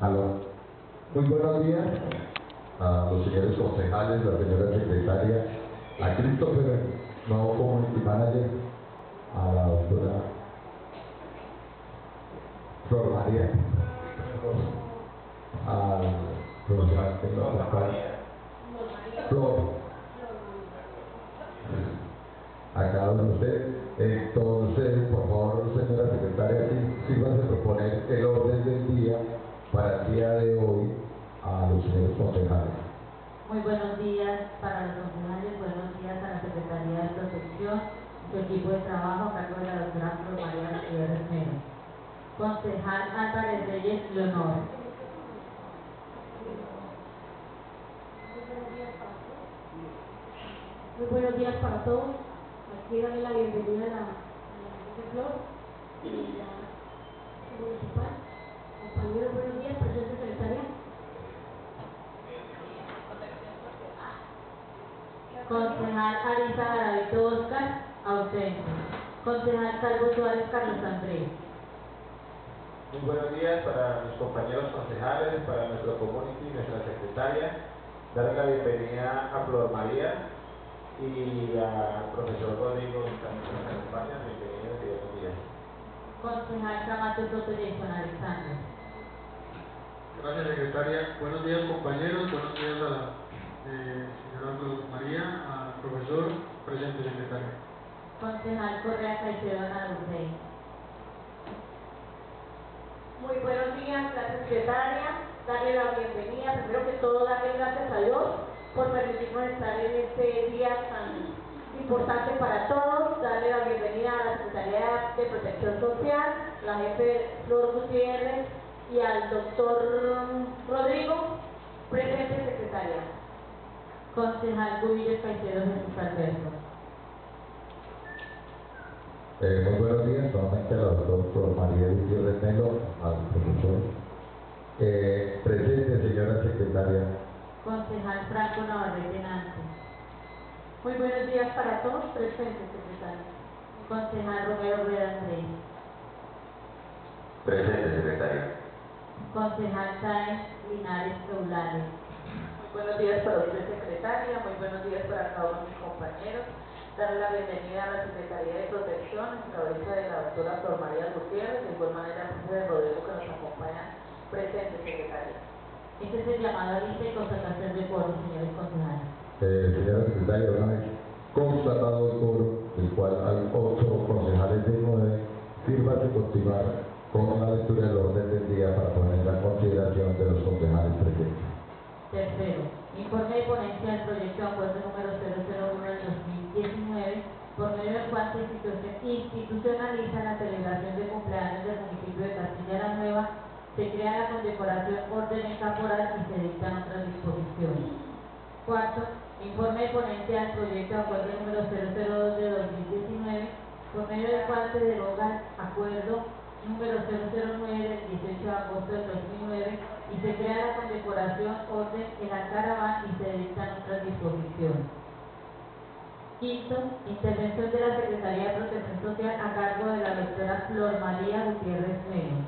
Aló. Muy buenos días. A los señores concejales, la señora secretaria, a Christopher, nuevo community manager, a la doctora Flor María, acompaña, Flor, a cada uno de ustedes. Entonces, por favor, señora secretaria, sí, sí vas a proponer el orden del día para el día de hoy a los señores concejales. Muy buenos días para los concejales, buenos días a la Secretaría de Protección, su equipo de trabajo a cargo de la doctora Flor María Mero. Concejal Álvarez Reyes Leonor. Muy buenos días para todos. Aquí darle la bienvenida a la, a la Flor y la municipal. Buenos días, presidente secretaria. Concejal Arisa Garavito Oscar, ausente. Concejal Calvo Suárez Carlos Andrés. Muy buenos días para mis compañeros concejales, para nuestro community, nuestra secretaria. Dar la bienvenida a Flor María y al profesor Rodrigo que también nos acompaña. Bienvenidos y buenos días. Concejal Camacho Soto Alexander. Gracias, secretaria. Buenos días, compañeros. Buenos días a la eh, señora María, al profesor, presente, secretaria. Concejal Correa Caicedo Narusey. Muy buenos días, la secretaria. Darle la bienvenida, primero que todo, darle gracias a Dios por permitirnos estar en este día tan importante para todos. Darle la bienvenida a la Secretaría de Protección Social, la jefe Flor Gutiérrez y al doctor Rodrigo, presente secretaria. Concejal Cubillos Caicedo Jesús Alberto. Eh, muy buenos días, nuevamente a la doctora María Gutiérrez Melo, al profesor. Eh, presente, señora secretaria. Concejal Franco Navarrete Nantes. Muy buenos días para todos, presente secretaria. Concejal Romero Rueda Andrés. Presente, secretaria. Concejal Sáenz Linares Eulares. Muy buenos días para usted, secretaria. Muy buenos días para de mis compañeros. Darle la bienvenida a la Secretaría de Protección en cabeza de la doctora Flor María Gutiérrez, de igual manera de Rodrigo que nos acompaña presente, secretaria. Este es el llamado a lista y constatación de quórum, señores concejales. Eh, señora secretaria, constatado el coro, del cual hay ocho concejales de nueve, sirva de continuar con la lectura del orden del día para poner en consideración de los concejales presentes. Tercero, informe de ponencia del proyecto de acuerdo número 001 del 2019, por medio del cual se institu- institucionaliza la celebración de cumpleaños del municipio de Castilla la Nueva, se crea la condecoración orden en caporal y se dictan otras disposiciones. Cuarto, informe de ponencia del proyecto de acuerdo número 002 de 2019, por medio del cual se deroga acuerdo número 009 del 18 de agosto del 2009 y se crea la condecoración orden en la caravana y se dictan otras disposiciones. Quinto, intervención de la Secretaría de Protección Social a cargo de la doctora Flor María Gutiérrez Melo.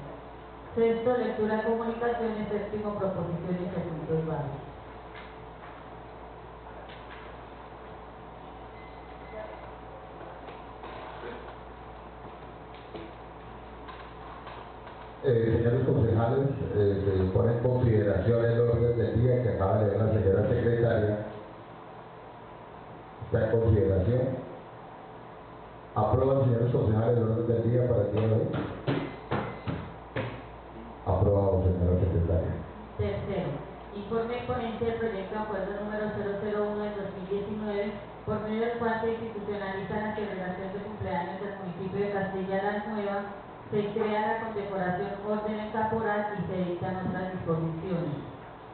Sexto, lectura comunicaciones. Séptimo, proposiciones y asuntos varios. Eh, señores concejales, eh, se pone en consideración el orden del día que acaba de leer la señora secretaria. Está en consideración. ¿Aprueban, señores concejales, el orden del día para el día de hoy? Aprobado, señora secretaria. Tercero, informe de ponencia del proyecto de acuerdo número 001 del 2019, por medio del cual se institucionaliza la celebración de cumpleaños del municipio de Castilla la Nueva, se crea la condecoración orden en caporal y se dictan otras disposiciones.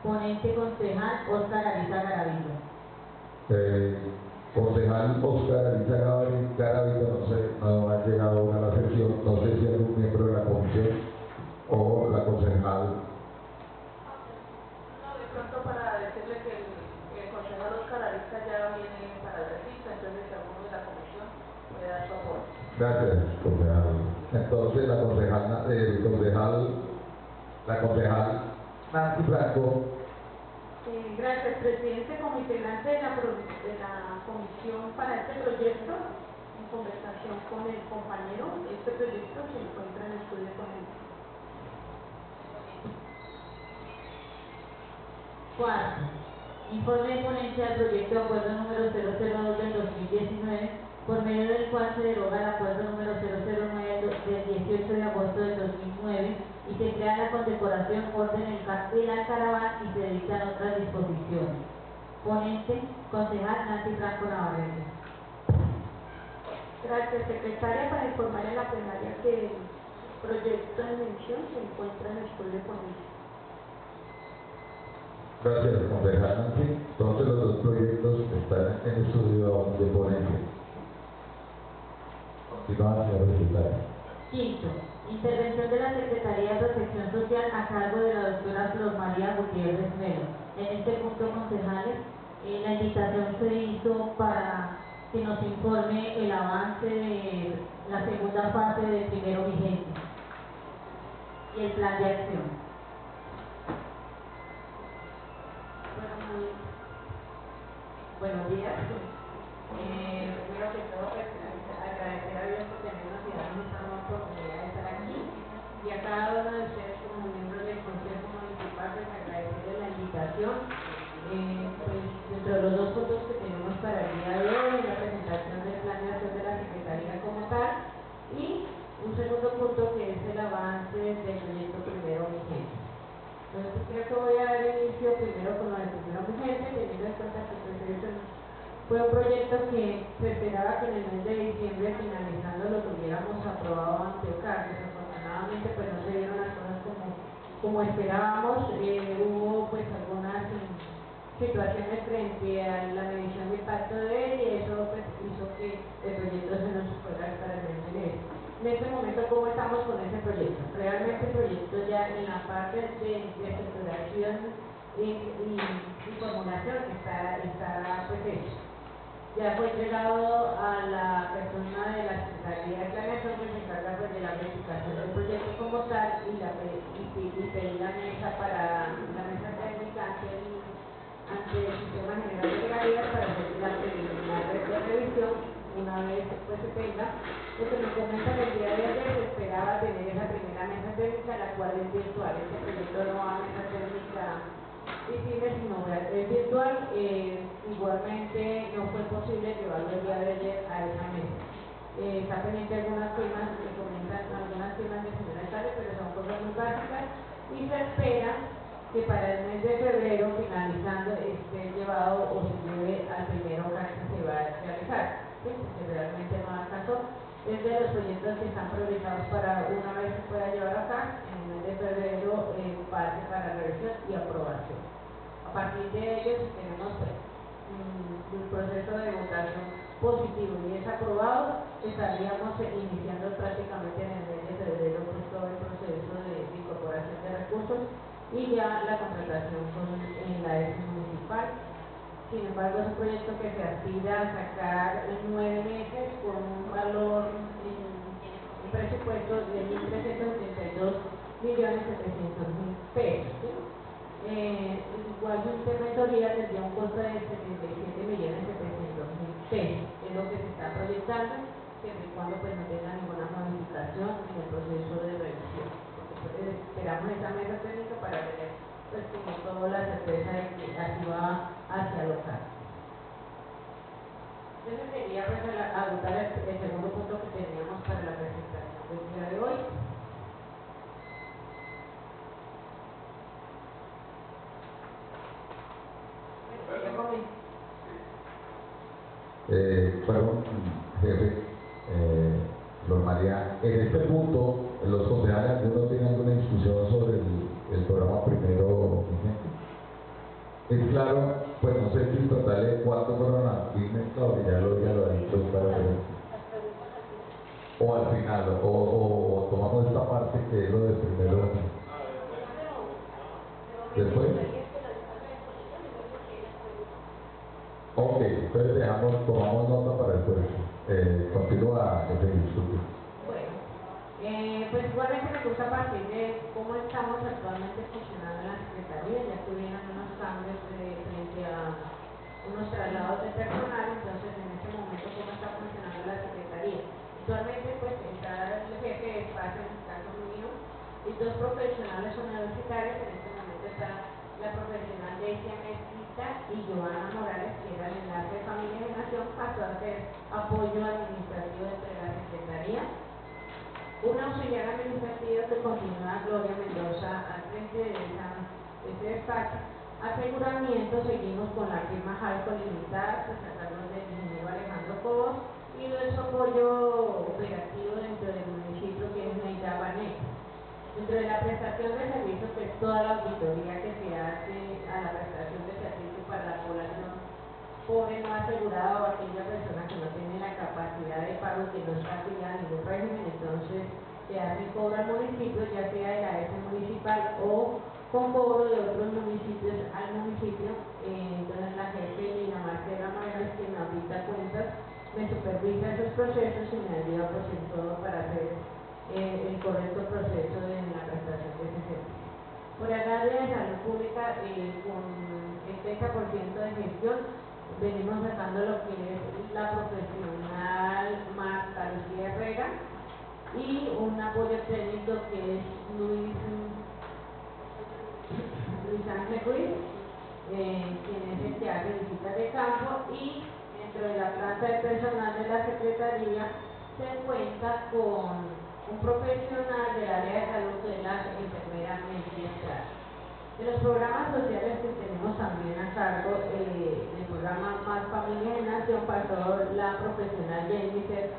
Ponente concejal Oscar Ariza Garavito. Eh, concejal Oscar Ariza Garavito, no sé, no ha llegado aún a la sesión, no sé si algún miembro de la comisión o la concejal No, de pronto para decirle que el, el concejal Oscar Arista ya viene para el registro, entonces si alguno de la comisión puede dar su aporte. Gracias, concejal. Entonces, la concejal, el concejal, la concejal Nancy Franco. Eh, gracias, presidente. Como integrante de la, de la comisión para este proyecto, en conversación con el compañero, este proyecto se encuentra en estudio con él. Cuarto, informe de ponencia del proyecto de acuerdo número 002 del 2019, por medio del cual se deroga el acuerdo número 009 del 18 de agosto del 2009 y se crea la condecoración Orden El Ca- del Alcaraván y se dictan otras disposiciones. Ponente, concejal Nancy Franco Navarrete. Gracias, secretaria, para informar a la plenaria que el proyecto en mención se encuentra en estudio con él. Gracias, concejal Nancy. Entonces los dos proyectos están en estudio aún de ponencia. Quinto, intervención de la Secretaría de Protección Social a cargo de la doctora Flor María Gutiérrez Melo. En este punto, concejales, eh, la invitación se hizo para que nos informe el avance de la segunda fase del primero vigente y el plan de acción. Buenos días. Eh, primero que todo, pues, agradecer a Dios por tenernos y darnos esta nueva oportunidad de estar aquí. Y a cada uno de ustedes como miembros del Consejo Municipal, pues agradecerles la invitación. Eh, pues, dentro de los dos puntos que tenemos para el día de hoy, la presentación del plan de acción de la Secretaría como tal y un segundo punto que es el avance del proyecto primero vigente. Entonces, creo que voy a dar inicio primero con lo del primero vigente, teniendo en cuenta que eso fue un proyecto que se esperaba que en el mes de diciembre, finalizando, lo tuviéramos aprobado ante OCAR. Desafortunadamente, pues no se dieron las cosas como, como esperábamos. Eh, hubo pues algunas situaciones frente a la medición de impacto de él y eso pues hizo que el proyecto se nos fuera hasta el mes de. En este momento, ¿cómo estamos con ese proyecto? Realmente el proyecto ya en la parte de, de estructuración y, y, y formulación está, está pues. Ya fue entregado a la persona de la Secretaría de Planeación que se encarga pues, de la verificación del proyecto como tal y, la, y, y pedir la mesa para la mesa técnica ante el, ante el Sistema General de Regalías para hacer la de revisión una vez pues, se tenga. Lo que nos comentan el día de ayer se esperaba tener esa primera mesa técnica, la cual es virtual. Este proyecto no va a mesa técnica visible, sino es virtual. Eh, igualmente no fue posible llevarlo el día de ayer a esa mesa. Eh, está pendiente algunas temas que comentan, algunas temas de señor pero son cosas muy básicas y se espera que para el mes de febrero, finalizando, esté llevado o se lleve al primero que se va a realizar, ¿sí? porque realmente no alcanzó. Es de los proyectos que están priorizados para una vez se pueda llevar acá, en el mes de febrero, eh, pase para revisión y aprobación. A partir de ellos tenemos pues, mm, un proceso de votación positivo y es aprobado, estaríamos iniciando prácticamente en el mes de febrero pues, todo el proceso de, incorporación de recursos y ya la contratación con, en la ESI municipal. Sin embargo, es un proyecto que se aspira a sacar nueve meses con un valor un presupuesto de 1.372 millones 700 mil pesos. Eh, igual su interventoría tendría un costo de 77 millones 700 mil pesos, es lo que se está proyectando, siempre y cuando pues, no tenga ninguna modificación en el proceso de revisión. Porque pues, esperamos esa mesa técnica para tener pues, como toda la certeza de que así va hacia local. Entonces quería pues, agotar el segundo punto que teníamos para la presentación del día de hoy. Bueno, ya comenté. Eh, jefe, eh, María, en este punto, los concejales algunos tienen alguna discusión sobre el, el programa primero vigente. Es claro, pues no sé si en total cuántos fueron firmes, claro que ya lo, ya lo ha dicho para o al final, o, o, o tomamos esta parte que es lo del primero después. Ok, entonces dejamos, tomamos nota para después. Eh, continúa, jefe, disculpe. Bueno, eh, pues igualmente me gusta partir de cómo estamos actualmente funcionando en la Secretaría tuvieron unos cambios de, frente a unos traslados de personal, entonces en este momento cómo está funcionando la Secretaría. Actualmente pues está el jefe de espacio, en el caso mío, y dos profesionales universitarios, en este momento está la profesional Decia Mezquita y Joana Morales, que era el enlace de familia y nación, pasó a ser apoyo administrativo entre la Secretaría. Un auxiliar administrativo que continúa Gloria Mendoza al frente de, de ese despacho. Aseguramiento, seguimos con la firma Jalco Limitada, a cargo del ingeniero Alejandro Cobos, y nuestro apoyo operativo dentro del municipio que es Neida. Dentro de la prestación de servicios, que es toda la auditoría que se hace a la prestación de para la población pobre no asegurada o aquella persona que no tiene la capacidad de pago, que no está afiliada a ningún régimen, entonces se hace cobro al municipio, ya sea de la AES municipal o con cobro de otros municipios al municipio. Eh, entonces la jefe Lina Marcela Morales, quien audita cuentas, me supervisa esos procesos y me ayuda pues en todo para hacer eh, el correcto proceso en la prestación de ese servicio. Por área de salud pública, eh, con el 30% de gestión, venimos sacando lo que es la profesional Marta Lucía Herrera y un apoyo técnico que es Luis, Luis Ángel Ruiz, eh, quien es el que hace visitas de campo y dentro de la planta de personal de la Secretaría se cuenta con un profesional del área de salud de la enfermera menstrual. De los programas sociales que tenemos también a cargo, eh, el programa Más Familia en Nación pasó la profesional Jennifer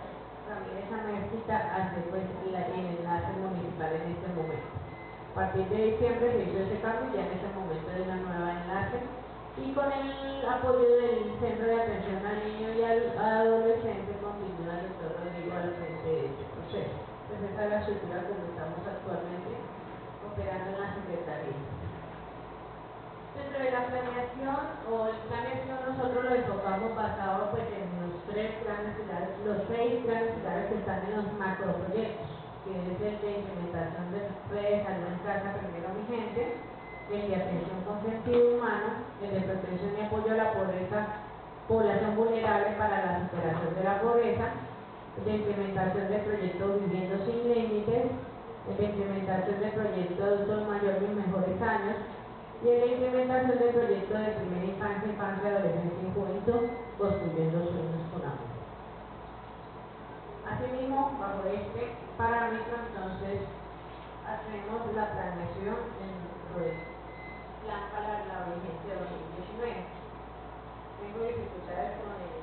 Ramírez Amércita a hacer pues, la, el enlace municipal en este momento. A partir de diciembre se hizo ese cambio, ya en ese momento de una nueva enlace y con el apoyo del Centro de Atención al Niño y al Adolescente continúa el doctor Rodrigo al frente de este proceso pues esa es la estructura como estamos actualmente operando en la Secretaría. Dentro de la planeación o el planeación nosotros lo enfocamos basado pues en los tres grandes pilares, los seis grandes pilares que están en los macroproyectos, que es el de implementación de redes salud en casa primero vigente, el de atención con sentido humano, el de protección y apoyo a la pobreza, población vulnerable para la superación de la pobreza, de implementación del proyecto Viviendo sin Límites, de implementación del proyecto Adultos Mayores y Mejores Años, y en la implementación del proyecto de Primera Infancia, Infancia, Adolescencia y Juventud, Construyendo Sueños con Amor. Asimismo, bajo este parámetro, entonces, hacemos la planeación en el plan para la vigencia de 2019. Tengo dificultades con el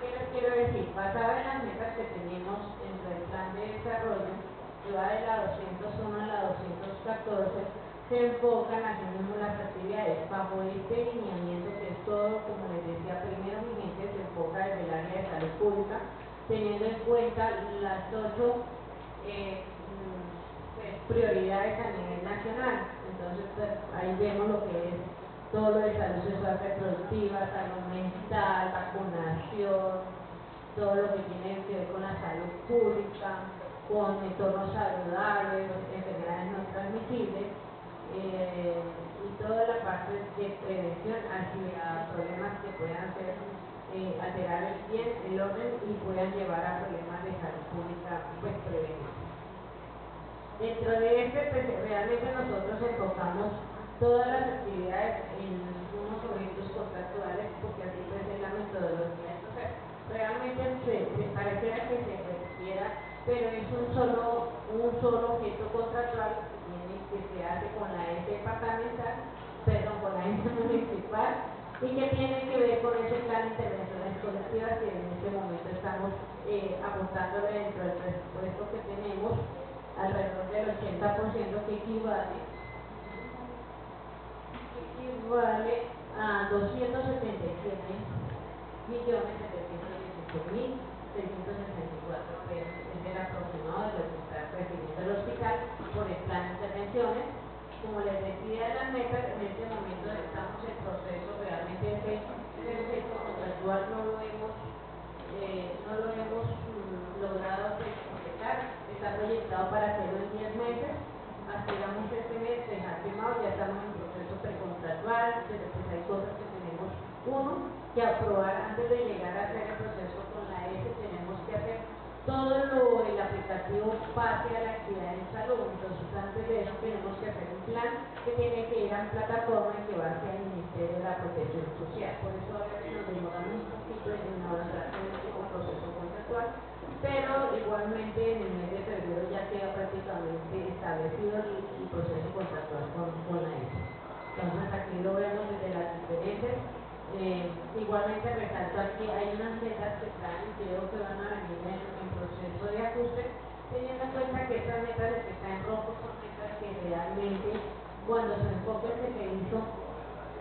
¿Qué les quiero decir? Basada en las metas que tenemos dentro del plan de desarrollo, de la 201 a la 214, se enfocan asimismo las actividades bajo este lineamiento que es todo, como les decía, primero mi gente se enfoca desde el área de salud pública, teniendo en cuenta las ocho eh, mm, pues, prioridades a nivel nacional. Entonces, pues, ahí vemos lo que es todo lo de salud sexual reproductiva, salud mental, vacunación, todo lo que tiene que ver con la salud pública, con entornos saludables, enfermedades no transmisibles, eh, y toda la parte de prevención hacia problemas que puedan ser eh, alterar el bien, el orden y puedan llevar a problemas de salud pública pues prevenidos. Dentro de este, pues, realmente nosotros enfocamos todas las actividades en unos objetos contractuales, porque así puede ser la metodología. Entonces, realmente se, se pareciera que se pero es un solo, un solo objeto contractual que, tiene, que se hace con la ente departamental, perdón, con la ente municipal, y que tiene que ver con ese plan de intervenciones colectivas que en este momento estamos eh, apuntándole dentro del presupuesto que tenemos alrededor del 80% que equivale equivale a 277 millones 718 mil 664 pesos aproximado de lo que está recibiendo el hospital por el plan de intervenciones. Como les decía, las metas en este momento estamos en proceso realmente de efecto contractual no lo hemos, eh, no lo hemos mm, logrado completar. Está proyectado para hacerlo en 10 meses. Hasta este mes se ha firmado, ya estamos en proceso precontractual, pero pues, hay cosas que tenemos uno que aprobar antes de llegar a hacer el proceso con la S tenemos que hacer todo lo el aplicativo base a la actividad en salud. Entonces antes de eso tenemos que hacer un plan que tiene que ir a una plataforma que va hacia el Ministerio de la Protección Social. Por eso a veces nos demoramos un poquito en avanzar en este proceso conceptual, pero igualmente en el mes de febrero ya queda prácticamente establecido el, proceso contractual con, con la ESA. Entonces aquí lo vemos desde las diferentes eh, igualmente resaltar que hay unas metas que están y creo que van a venir en, de ajuste, teniendo en cuenta que estas metas que están en rojo son metas que realmente cuando se enfoque que se hizo,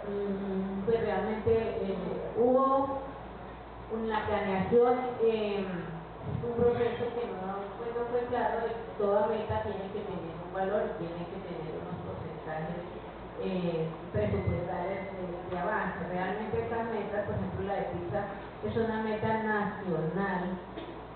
mmm, pues realmente eh, hubo una planeación, eh, un proceso que no, pues no fue claro, toda meta tiene que tener un valor y tiene que tener unos porcentajes eh, presupuestales de, de, avance. Realmente estas metas, por ejemplo la de PISA, es una meta nacional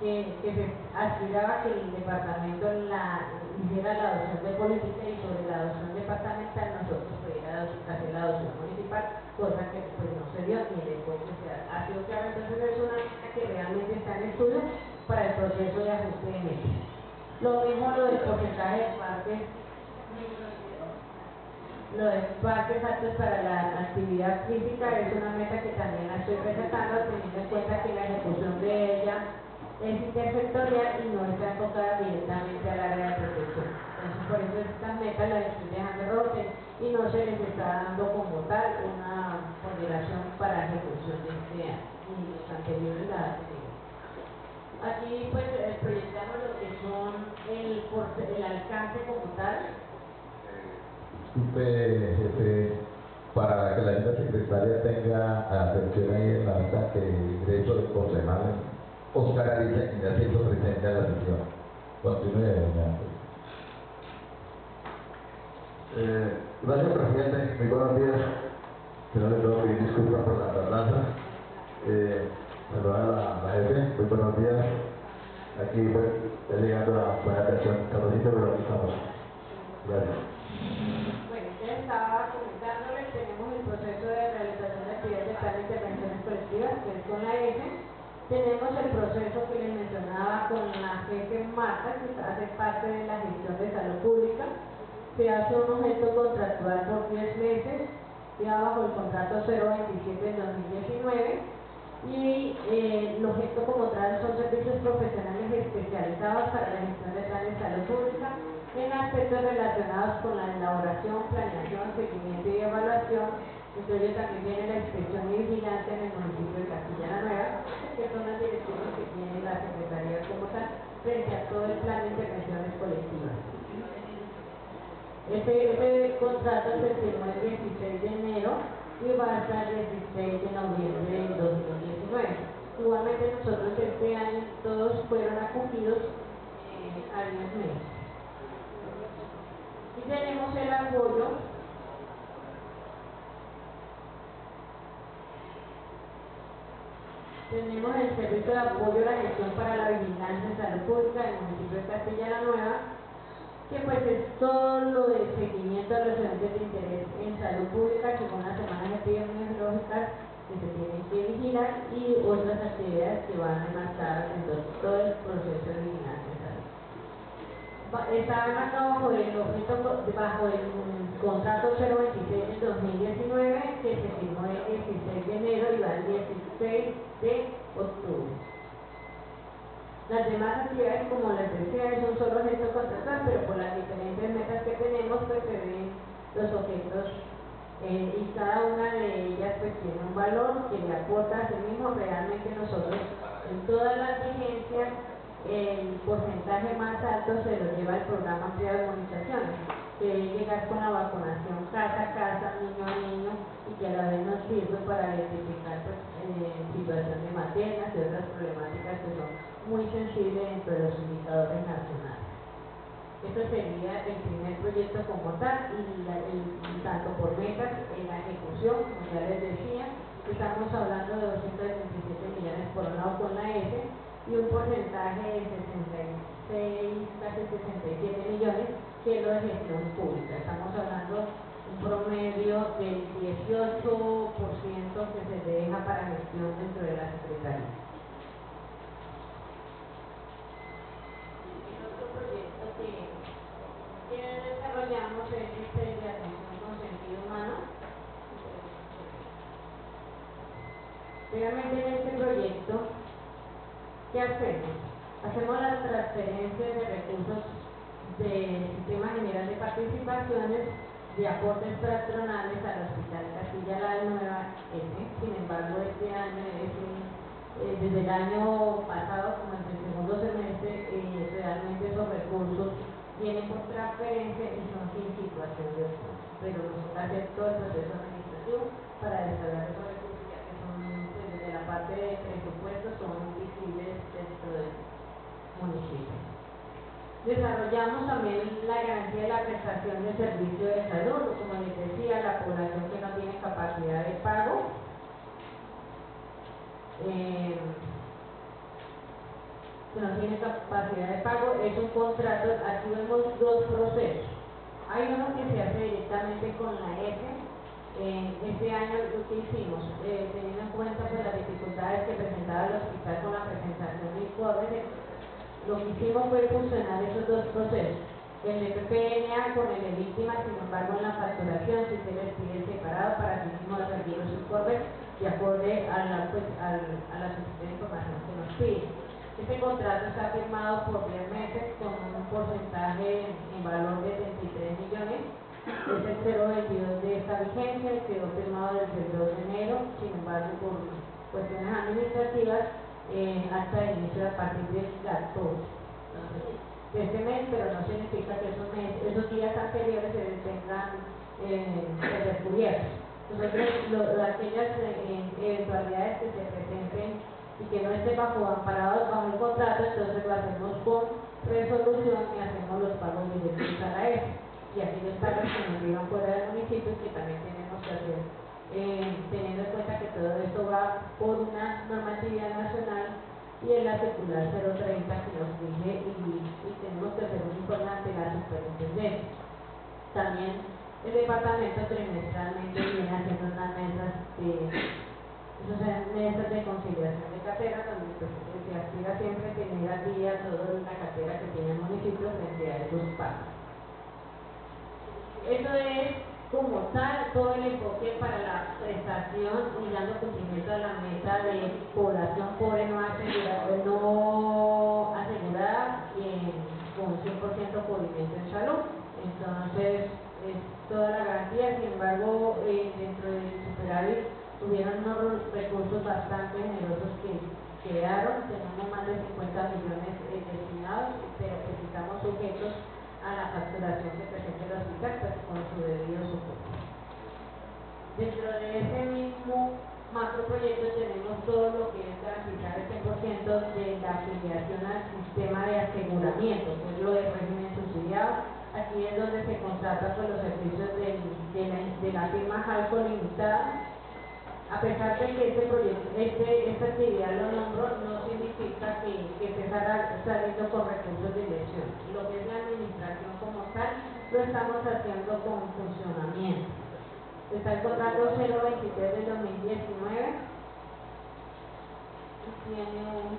que, que se aspiraba que el departamento la, hiciera la adopción de política y sobre la adopción departamental nosotros pudiera hacer la adopción municipal, cosa que pues no se dio ni después que se ha sido claro. Entonces es una meta que realmente está en estudio para el proceso de ajuste de metas. Lo mismo lo del porcentaje de partes lo de partes altos para la actividad física es una meta que también la estoy resaltando teniendo en cuenta que la ejecución de ella es intersectorial y no está enfocada directamente al área de protección. Entonces por eso estas metas las estoy dejando roten y no se les está dando como tal una ponderación para ejecución de este año los anteriores Aquí pues proyectamos lo que son el, alcance como tal. Disculpe, jefe, para que la junta secretaria tenga atención ahí en la nota que ingreso del concejal Oscar Ariza, quien ya se hizo presente a la sesión. Continúe, doña. Eh, gracias, presidente. Muy buenos días. Que no le puedo pedir disculpas por la tardanza. Eh, saludar a la, la jefe. Muy buenos días. Aquí, pues, ya llegando a buena atención. Carlosito, pero aquí estamos. Gracias. Bueno, ya estaba comentándoles, tenemos el proceso de realización de actividades de plan de intervenciones colectivas, que es con la ESE. Tenemos el proceso que les mencionaba con la jefe Marta, que hace parte de la gestión de salud pública. Se hace un objeto contractual por 10 meses, ya bajo el contrato 027 del 2019 y eh, el objeto como tal son servicios profesionales especializados para la gestión de planes de salud pública en aspectos relacionados con la elaboración, planeación, seguimiento y evaluación. Ellos también viene la inspección y vigilancia en el municipio de Castilla la Nueva, que son las directrices que tiene la Secretaría como tal frente a todo el plan de intervenciones colectivas. Este, este contrato se firmó el 16 de enero y va hasta el 16 de noviembre del 2019. Igualmente nosotros este año todos fueron acogidos eh, a 10 meses. Y tenemos el apoyo tenemos el servicio de apoyo a la gestión para la vigilancia en salud pública del municipio de Castilla la Nueva, que pues es todo lo de seguimiento a los eventos de interés en salud pública, que son las semanas epidemiológicas que se tienen que vigilar y otras actividades que van enmarcadas en todo el proceso de vigilancia está bajo el objeto, bajo el contrato 026 del 2019 que se firmó el 16 de enero y va el 16 de octubre. Las demás actividades, como les decía, son solo objetos contratual, pero por las diferentes metas que tenemos, pues se ven los objetos eh, y cada una de ellas pues tiene un valor que le aporta a sí mismo. Realmente nosotros en todas las vigencias el porcentaje más alto se lo lleva el programa de inmunización, que debe llegar con la vacunación casa a casa, niño a niño, y que a la vez nos sirve para identificar pues, eh, situaciones maternas y otras problemáticas que son muy sensibles dentro de los indicadores nacionales. Esto sería el primer proyecto como tal y tanto por metas en la ejecución, como ya les decía, estamos hablando de 227 millones por un lado con la S, y un porcentaje de 66, casi 67 millones que lo de gestión pública. Estamos hablando un promedio del 18% que se deja para gestión dentro de la Secretaría. El otro proyecto que, que desarrollamos es este de atención con sentido humano. Realmente en este proyecto, ¿qué hacemos? Hacemos las transferencias de recursos del Sistema General de Participaciones de aportes patronales al Hospital Castilla La Nueva S. Sin embargo, este año eh, desde el año pasado, como en el segundo semestre, eh, realmente esos recursos vienen por transferencia y son sin situación de. Pero nos toca hacer todo el proceso administrativo para desarrollar esos recursos, la parte de presupuesto, son visibles dentro del municipio. Desarrollamos también la garantía de la prestación de servicio de salud, como les decía, la población que no tiene capacidad de pago. Eh, que no tiene capacidad de pago, es un contrato, aquí vemos dos procesos. Hay uno que se hace directamente con la F, eh, este año lo que hicimos, eh, teniendo en cuenta pues, las dificultades que presentaba el hospital con la presentación de informes, lo que hicimos fue funcionar esos dos procesos. El de PPNA con el de víctima, sin embargo, en la facturación si se les pide separado para que mismo servir los informes de acuerdo a la, pues, a la de información que nos pide. Este contrato está firmado por 10 meses con un porcentaje en valor de 23 millones. Es el 022 de esta vigencia, quedó firmado desde el 2 de enero, sin embargo, por cuestiones administrativas, eh, hasta el inicio a partir del 14 de este mes, pero no significa que esos, meses, esos días anteriores se tengan eh, descubiertos. Nosotros, lo, aquellas eh, eventualidades que se presenten y que no estén bajo amparados bajo el contrato, entonces lo hacemos con resolución y hacemos los pagos directos a la EF. Y aquellos pagos que nos llevan fuera del municipio que también tenemos que hacer eh, teniendo en cuenta que todo esto va por una normatividad nacional y en la circular 030 que nos dije y, tenemos que hacer un informe ante la superintendencia. También el departamento trimestralmente viene haciendo unas mesas de, mesas de conciliación de cartera donde se aspira siempre tener al día toda la cartera que tiene el municipio frente a esos pagos. Eso es como tal todo el enfoque para la prestación y dando cumplimiento a la meta de población pobre no asegurada, no asegurada y con 100% cubrimiento en salud. Entonces, es toda la garantía, sin embargo, eh, dentro del superávit tuvieron unos recursos bastante generosos que quedaron, tenemos más de 50 millones eh, destinados, pero precisamos sujetos a la facturación que presente el hospital pues, con su debido soporte. Dentro de ese mismo macroproyecto tenemos todo lo que es garantizar el 100% de la afiliación al sistema de aseguramiento, que es lo del régimen subsidiado. Aquí es donde se contrata con los servicios de, de la firma Jalco Limitada a pesar de que este proyecto, este, esta actividad lo nombro, no significa que, que se estará saliendo con recursos de inversión. Lo que es la administración como tal, lo estamos haciendo con funcionamiento. Está el contrato 023 de 2019 tiene un,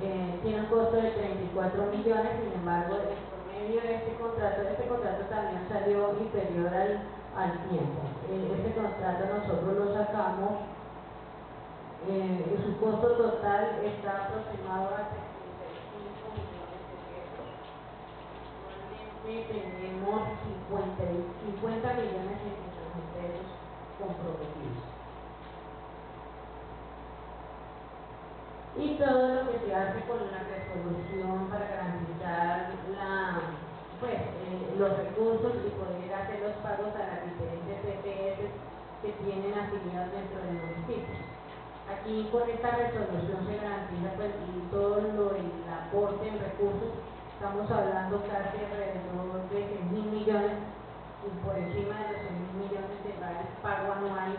eh, tiene un costo de 34 millones, sin embargo, por medio de este contrato, este contrato también salió inferior al al tiempo. Eh, este contrato nosotros lo sacamos, eh, su costo total está aproximado a 35 millones de pesos. Actualmente tenemos 50, 50 millones de pesos comprometidos. Y todo lo que se hace con la resolución para garantizar la pues, eh, los recursos y poder hacer los pagos a las diferentes EPS que tienen afiliados dentro del municipio. Aquí con esta resolución se garantiza pues, todo lo, el aporte en recursos, estamos hablando casi alrededor de 100 mil millones y por encima de los 100 mil millones de el pago anual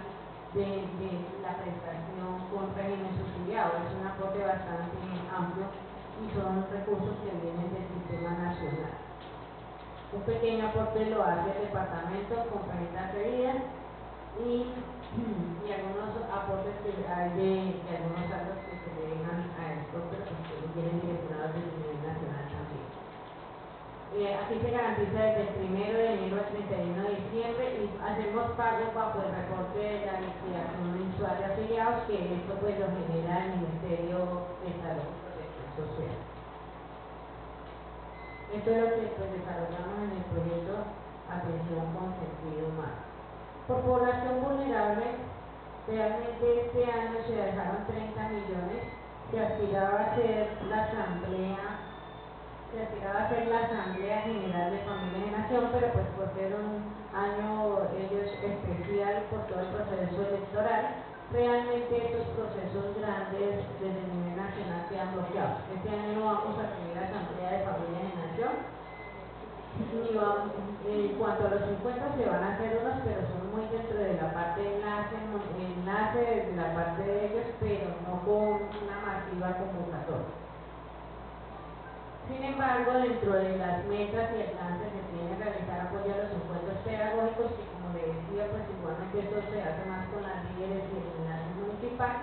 de, de, la prestación con régimen subsidiado. Es un aporte bastante amplio y son recursos que vienen del sistema nacional. Este pequeño aporte lo hace el departamento con prendas pedidas y, algunos aportes que hay de, algunos actos que se le dejan a esto, pero que vienen direccionados desde el nivel nacional también. Eh, aquí se garantiza desde el primero de enero al 31 de diciembre y hacemos pago bajo el reporte de la liquidación mensual de afiliados, que esto pues lo genera el Ministerio de Salud y Protección Social. Esto es lo que pues, desarrollamos en el proyecto Atención con Sentido Humano. Por población vulnerable, realmente este año se dejaron 30 millones, se aspiraba a ser la asamblea se aspiraba a ser la Asamblea General de Familia y Nación, pero pues por ser un año ellos especial por todo el proceso electoral, realmente estos procesos grandes desde el nivel nacional quedan bloqueados. Este año vamos a tener Asamblea de Familia y Ni vamos, en cuanto a los 50 se van a hacer unos, pero son muy dentro de la parte de enlace, enlace de la parte de ellos, pero no con una masiva convocatoria. Sin embargo, dentro de las metas y alcances se tiene que realizar apoyo a los encuentros pedagógicos, que como le decía, pues igualmente esto se hace más con las líderes y el enlace municipal,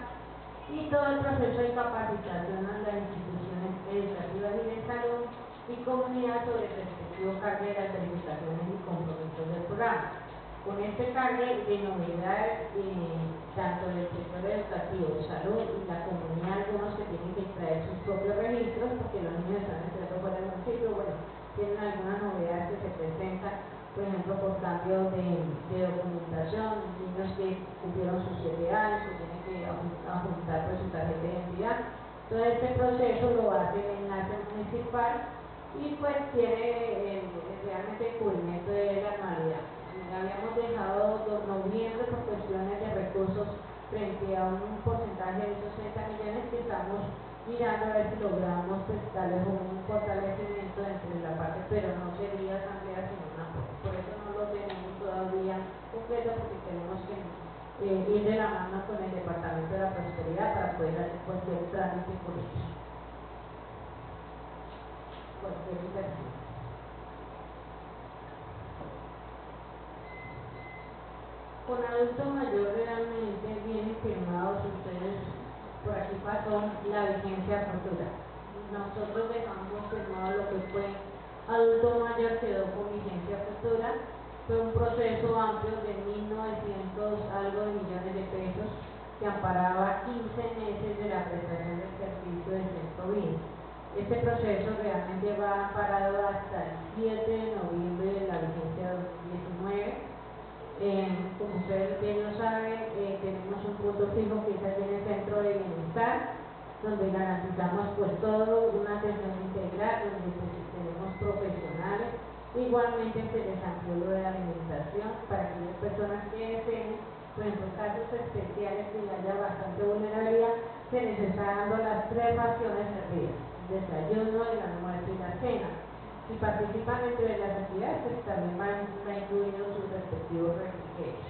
y todo el proceso de capacitación a las instituciones educativas y de salud y comunidad sobre el respectivo cargo de las verificaciones y compromisos del programa con este cargo de novedades eh, tanto del sector educativo, salud y la comunidad, algunos que tienen que traer sus propios registros, porque los niños están estudiando fuera del municipio, bueno, tienen algunas novedades que se presentan, por ejemplo, por cambio de, de documentación, niños que cumplieron sus 7 años, que tienen que apuntar pues, su tarjeta de identidad. Todo este proceso lo hace el enlace municipal y pues tiene eh, realmente el cubrimiento de la anualidad habíamos dejado noviembre por cuestiones de recursos frente a un porcentaje de esos 60 millones que estamos mirando a ver si logramos pues, un fortalecimiento entre la parte, pero no sería asamblea sino una Por eso no lo tenemos todavía completo porque tenemos que eh, ir de la mano con el Departamento de la Prosperidad para poder hacer cualquier trámite por eso. Con adulto mayor realmente vienen firmados ustedes, por aquí pasó la vigencia futura. Nosotros dejamos firmado lo que fue adulto mayor, quedó con vigencia futura. Fue un proceso amplio de 1.900 algo de millones de pesos que amparaba 15 meses de la prestación del servicio de centro bien. Este proceso realmente va amparado hasta el 7 de noviembre de la vigencia 2019 eh, como ustedes bien lo saben, eh, tenemos un punto fijo que es en el centro de bienestar, donde garantizamos pues todo, una atención integral, donde pues, tenemos profesionales. Igualmente se les amplió de alimentación para aquellas personas que deseen, por ejemplo, casos especiales que haya bastante vulnerabilidad, se les está dando las tres raciones servidas, el desayuno, el almuerzo y la cena si participan dentro de las actividades, también van, a incluir sus respectivos requisitos.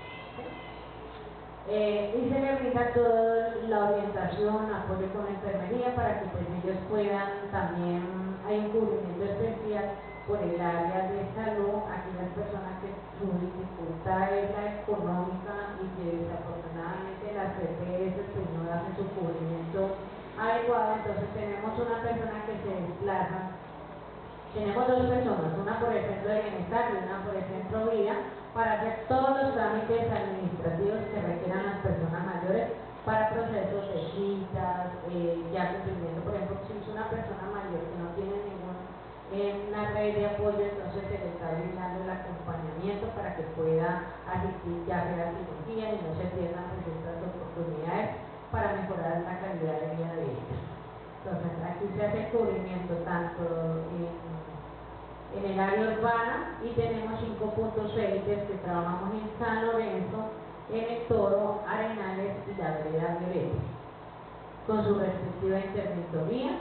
Eh, y se les brinda toda la orientación, apoyo con enfermería para que pues ellos puedan también, hay un cubrimiento especial por el área de salud, aquellas personas que su dificultad es la económica y que desafortunadamente las CPS pues no hacen su cubrimiento adecuado, entonces tenemos una persona que se desplaza. Tenemos dos personas, una por el centro de bienestar y una por el centro vida, para hacer todos los trámites administrativos que requieran las personas mayores para procesos de citas, eh, ya cumplimiento, por ejemplo, si es una persona mayor que no tiene ninguna eh, red de apoyo, entonces se le está brindando el acompañamiento para que pueda asistir ya a la cirugía y no se pierdan pues, estas oportunidades para mejorar la calidad de vida de ellos. Entonces, aquí se hace cubrimiento tanto en el área urbana y tenemos cinco puntos élites que trabajamos en San Lorenzo, en el Toro, Arenales y la Vereda Violeta, con su respectiva interventoría.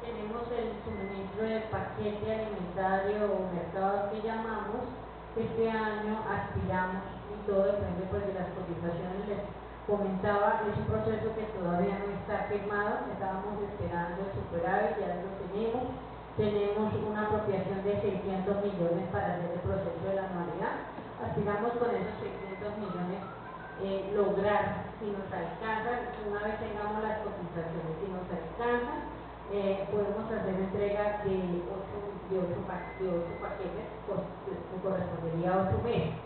Tenemos el suministro de paquete alimentario o mercado que llamamos, este año aspiramos todo depende pues, de las cotizaciones comentaba, es un proceso que todavía no está firmado, estábamos esperando el superávit, ya lo tenemos. Tenemos una apropiación de 600 millones para hacer el proceso de la anualidad. Aspiramos con esos 600 millones eh, lograr, si nos alcanza, una vez tengamos las cotizaciones, si nos alcanza, eh, podemos hacer entrega de 8, de 8, paquetes, pues, correspondería a 8 meses.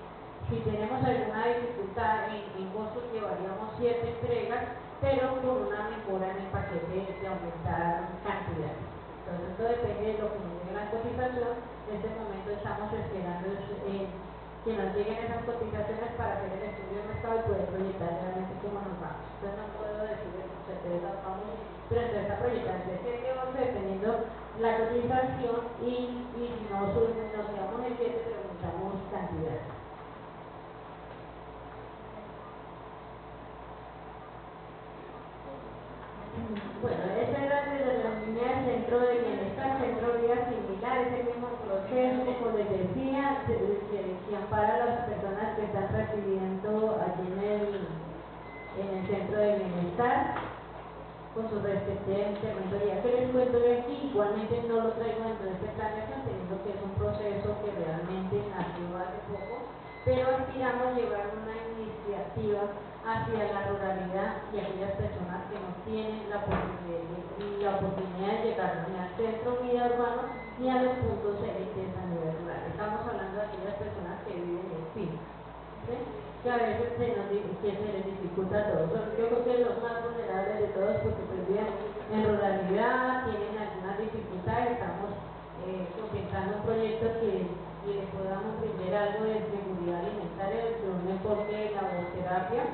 Si tenemos alguna dificultad en, en costos, llevaríamos 7 entregas, pero con una mejora en el paquete de aumentar cantidad. Entonces, esto depende de lo que nos llegue la cotización. En este momento estamos esperando que nos lleguen esas cotizaciones para hacer el estudio de mercado y poder proyectar realmente cómo nos vamos. Entonces, no puedo decir con certeza vamos, pero entonces está proyectando de 7 11 dependiendo la cotización y, y si no nos quedamos en 7, preguntamos cantidad. Bueno, ese era de la del centro de bienestar, centro de vida similar, es el mismo proceso, como les decía, se, ampara a las personas que están recibiendo allí en el, en el centro de bienestar con su respectiva interventoría. ¿Qué les cuento de aquí? Igualmente no lo traigo dentro de este plan teniendo que es un proceso que realmente nació hace poco, pero aspiramos llevar una iniciativa hacia la ruralidad y aquellas personas que no tienen la oportunidad, la oportunidad de llegar ni al centro vida urbano ni a los puntos a nivel rural. Estamos hablando de aquellas personas que viven en fin, que a veces se, nos, que se les dificulta todo. Yo creo que los más vulnerables de todos porque pues viven en ruralidad, tienen algunas dificultades, estamos eh, un proyecto que, que les podamos brindar algo de seguridad alimentaria, un enfoque de la terapia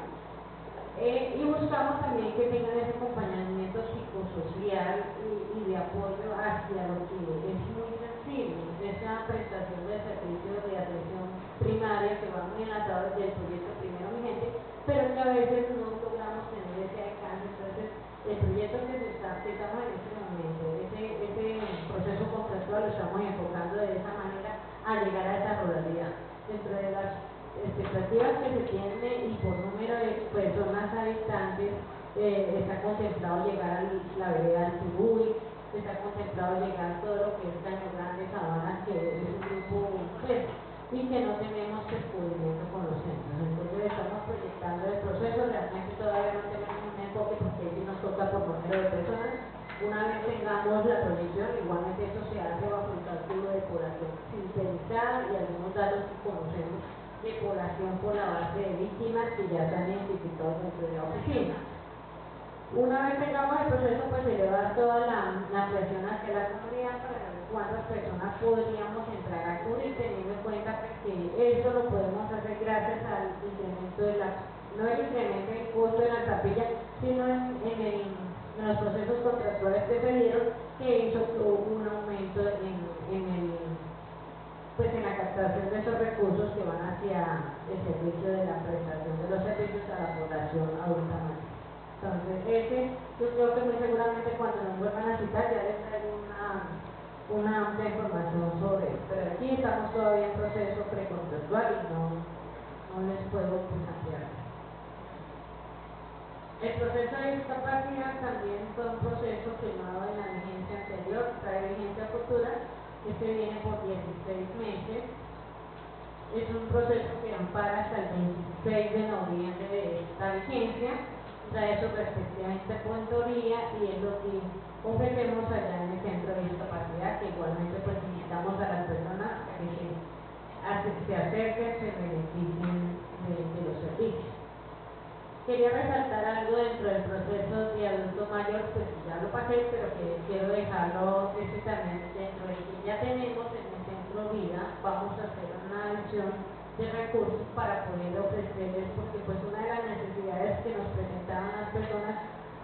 eh, y buscamos también que tengan ese acompañamiento psicosocial y, de apoyo hacia lo que es muy sensible, esa prestación de servicios de atención primaria que van enlazados del proyecto Primero Mi Gente, pero que a veces no logramos tener ese alcance. Entonces, el proyecto que, se está, que en este momento, ese, ese proceso contractual lo estamos enfocando de esa manera a llegar a esa ruralidad. Dentro de las expectativas que se tienen y por número de personas habitantes, eh, está contemplado llegar a la vereda del Tibui, está contemplado llegar todo lo que es Caño Grande, Sabana, que es un grupo pues, y que no tenemos descubrimiento con los centros. Entonces estamos proyectando el proceso, realmente todavía no tenemos un enfoque porque si nos toca por número de personas. Una vez tengamos la proyección, igualmente eso se hace bajo el cálculo de población sintetizada y algunos datos que población por la base de víctimas que ya están identificados dentro de la oficina. Una vez tengamos el proceso, pues se le va toda la, la presión hacia la comunidad para ver cuántas personas podríamos entrar a cubrir, teniendo en cuenta pues, que esto lo podemos hacer gracias al incremento de la, no el incremento del costo de la capilla, sino en, los procesos contractuales que se dieron, que hizo un aumento en, en el pues en la captación de esos recursos que van hacia el servicio de la prestación de los servicios a la población adulta mayor. Entonces, ese, yo creo que muy seguramente cuando nos vuelvan a citar ya les traigo una, una amplia información sobre. Pero aquí estamos todavía en proceso precontractual y no, no les puedo pues, ampliar. El proceso de discapacidad también fue un proceso firmado en la vigencia anterior, trae vigencia futura, este viene por 16 meses. Es un proceso que ampara hasta el 26 de noviembre de esta vigencia. Trae su respectivamente punturía y es lo que ofrecemos allá en el centro de discapacidad, que igualmente pues invitamos a las personas a que se, se acerquen, se beneficien de, de los servicios. Quería resaltar algo dentro del proceso de adulto mayor, pues ya lo pasé, pero que quiero dejarlo precisamente dentro de que ya tenemos en el centro vida, vamos a hacer una adición de recursos para poder ofrecerles, porque pues una de las necesidades que nos presentaban las personas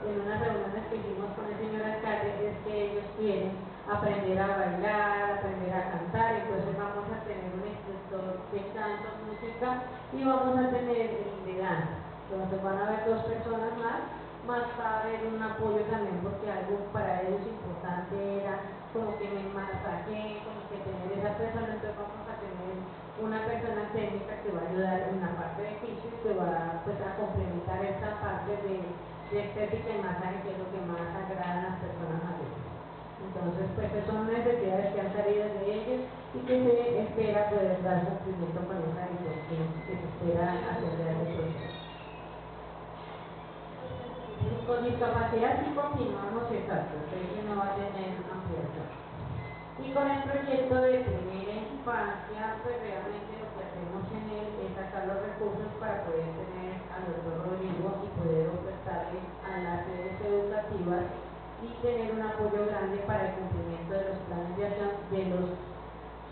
en unas reuniones que hicimos con el señor alcalde es que ellos quieren aprender a bailar, aprender a cantar, entonces vamos a tener un instructor de canto, música y vamos a tener el de danza. Entonces van a haber dos personas más, más va a haber un apoyo también porque algo para ellos importante era como que me masaje, como que tener esa persona, entonces vamos a tener una persona técnica que va a ayudar en la parte de fisio que va pues, a complementar esta parte de, estética y masaje que es lo que más agrada a las personas mayores. pues son necesidades que han salido de ellos y que se espera poder dar cumplimiento con esa disposición que se espera hacer de ese proceso. Con discapacidad sí continuamos exacto, que no va a tener ampliación. Y con el proyecto de primera infancia, pues realmente lo que hacemos en él es sacar los recursos para poder tener al doctor Rodrigo y poder ofertarle a las sedes educativas y tener un apoyo grande para el cumplimiento de los planes de acción de los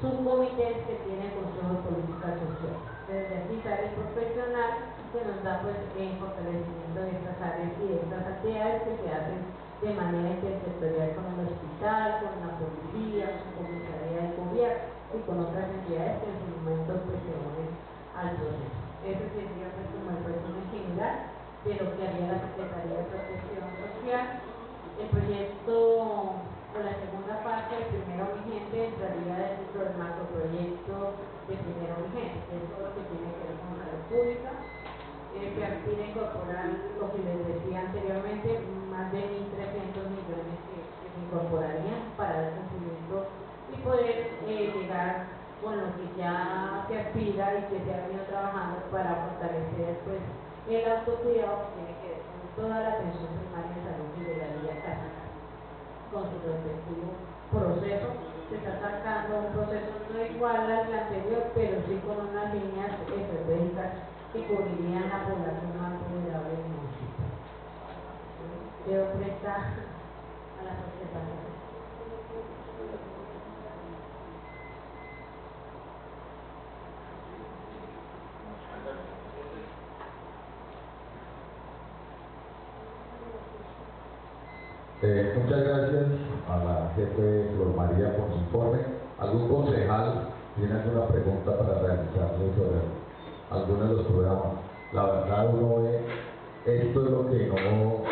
subcomités que tiene el Consejo de Política Social. Desde aquí sale el profesional que nos da pues el fortalecimiento de estas áreas y de estas actividades que se hacen de manera intersectorial con el hospital, con la policía, con comisaría de gobierno y con otras entidades que en su momento pues se unen al proceso. Ese sería pues como el resumen general de lo que haría la Secretaría de Protección Social el proyecto o la segunda parte del primero vigente entraría dentro del macroproyecto de primero vigente, que es lo que tiene que ver con la república. Eh, se aspira a incorporar lo que les decía anteriormente, más de 1.300 millones que, se incorporarían para el cumplimiento y poder eh, llegar con lo que ya se aspira y que se ha venido trabajando para fortalecer pues, el autocuidado que tiene que ver con toda la atención primaria en salud y de la vida casa con su respectivo proceso. Se está sacando un proceso no igual al anterior, pero sí con unas líneas estratégicas que cubrirían la población más vulnerable del municipio. Quedo presta a Eh, muchas gracias a la jefe Flor María por su informe. ¿Algún concejal tiene alguna pregunta para realizarle sobre alguno de los programas? La verdad uno ve, esto es lo que no,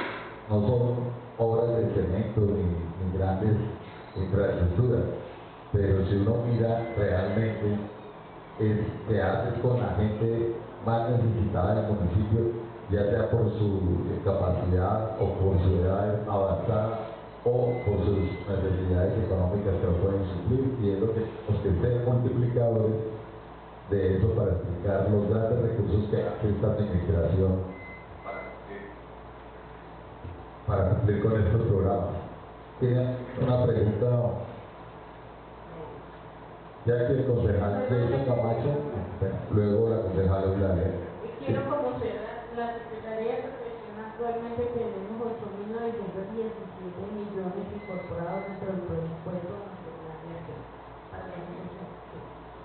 no son obras de cemento ni, grandes infraestructuras, pero si uno mira realmente es que hace con la gente más necesitada del municipio ya sea por su capacidad o por su edad avanzada o por sus necesidades económicas que lo pueden suplir y es lo que los sean multiplicadores de eso para explicar los grandes recursos que hace esta administración para cumplir con estos programas. ¿Tienen una pregunta? Ya que el concejal Camacho, luego la concejal. Quiero como cerrar la Secretaría de Protección tenemos 8.917 millones incorporados dentro del presupuesto la.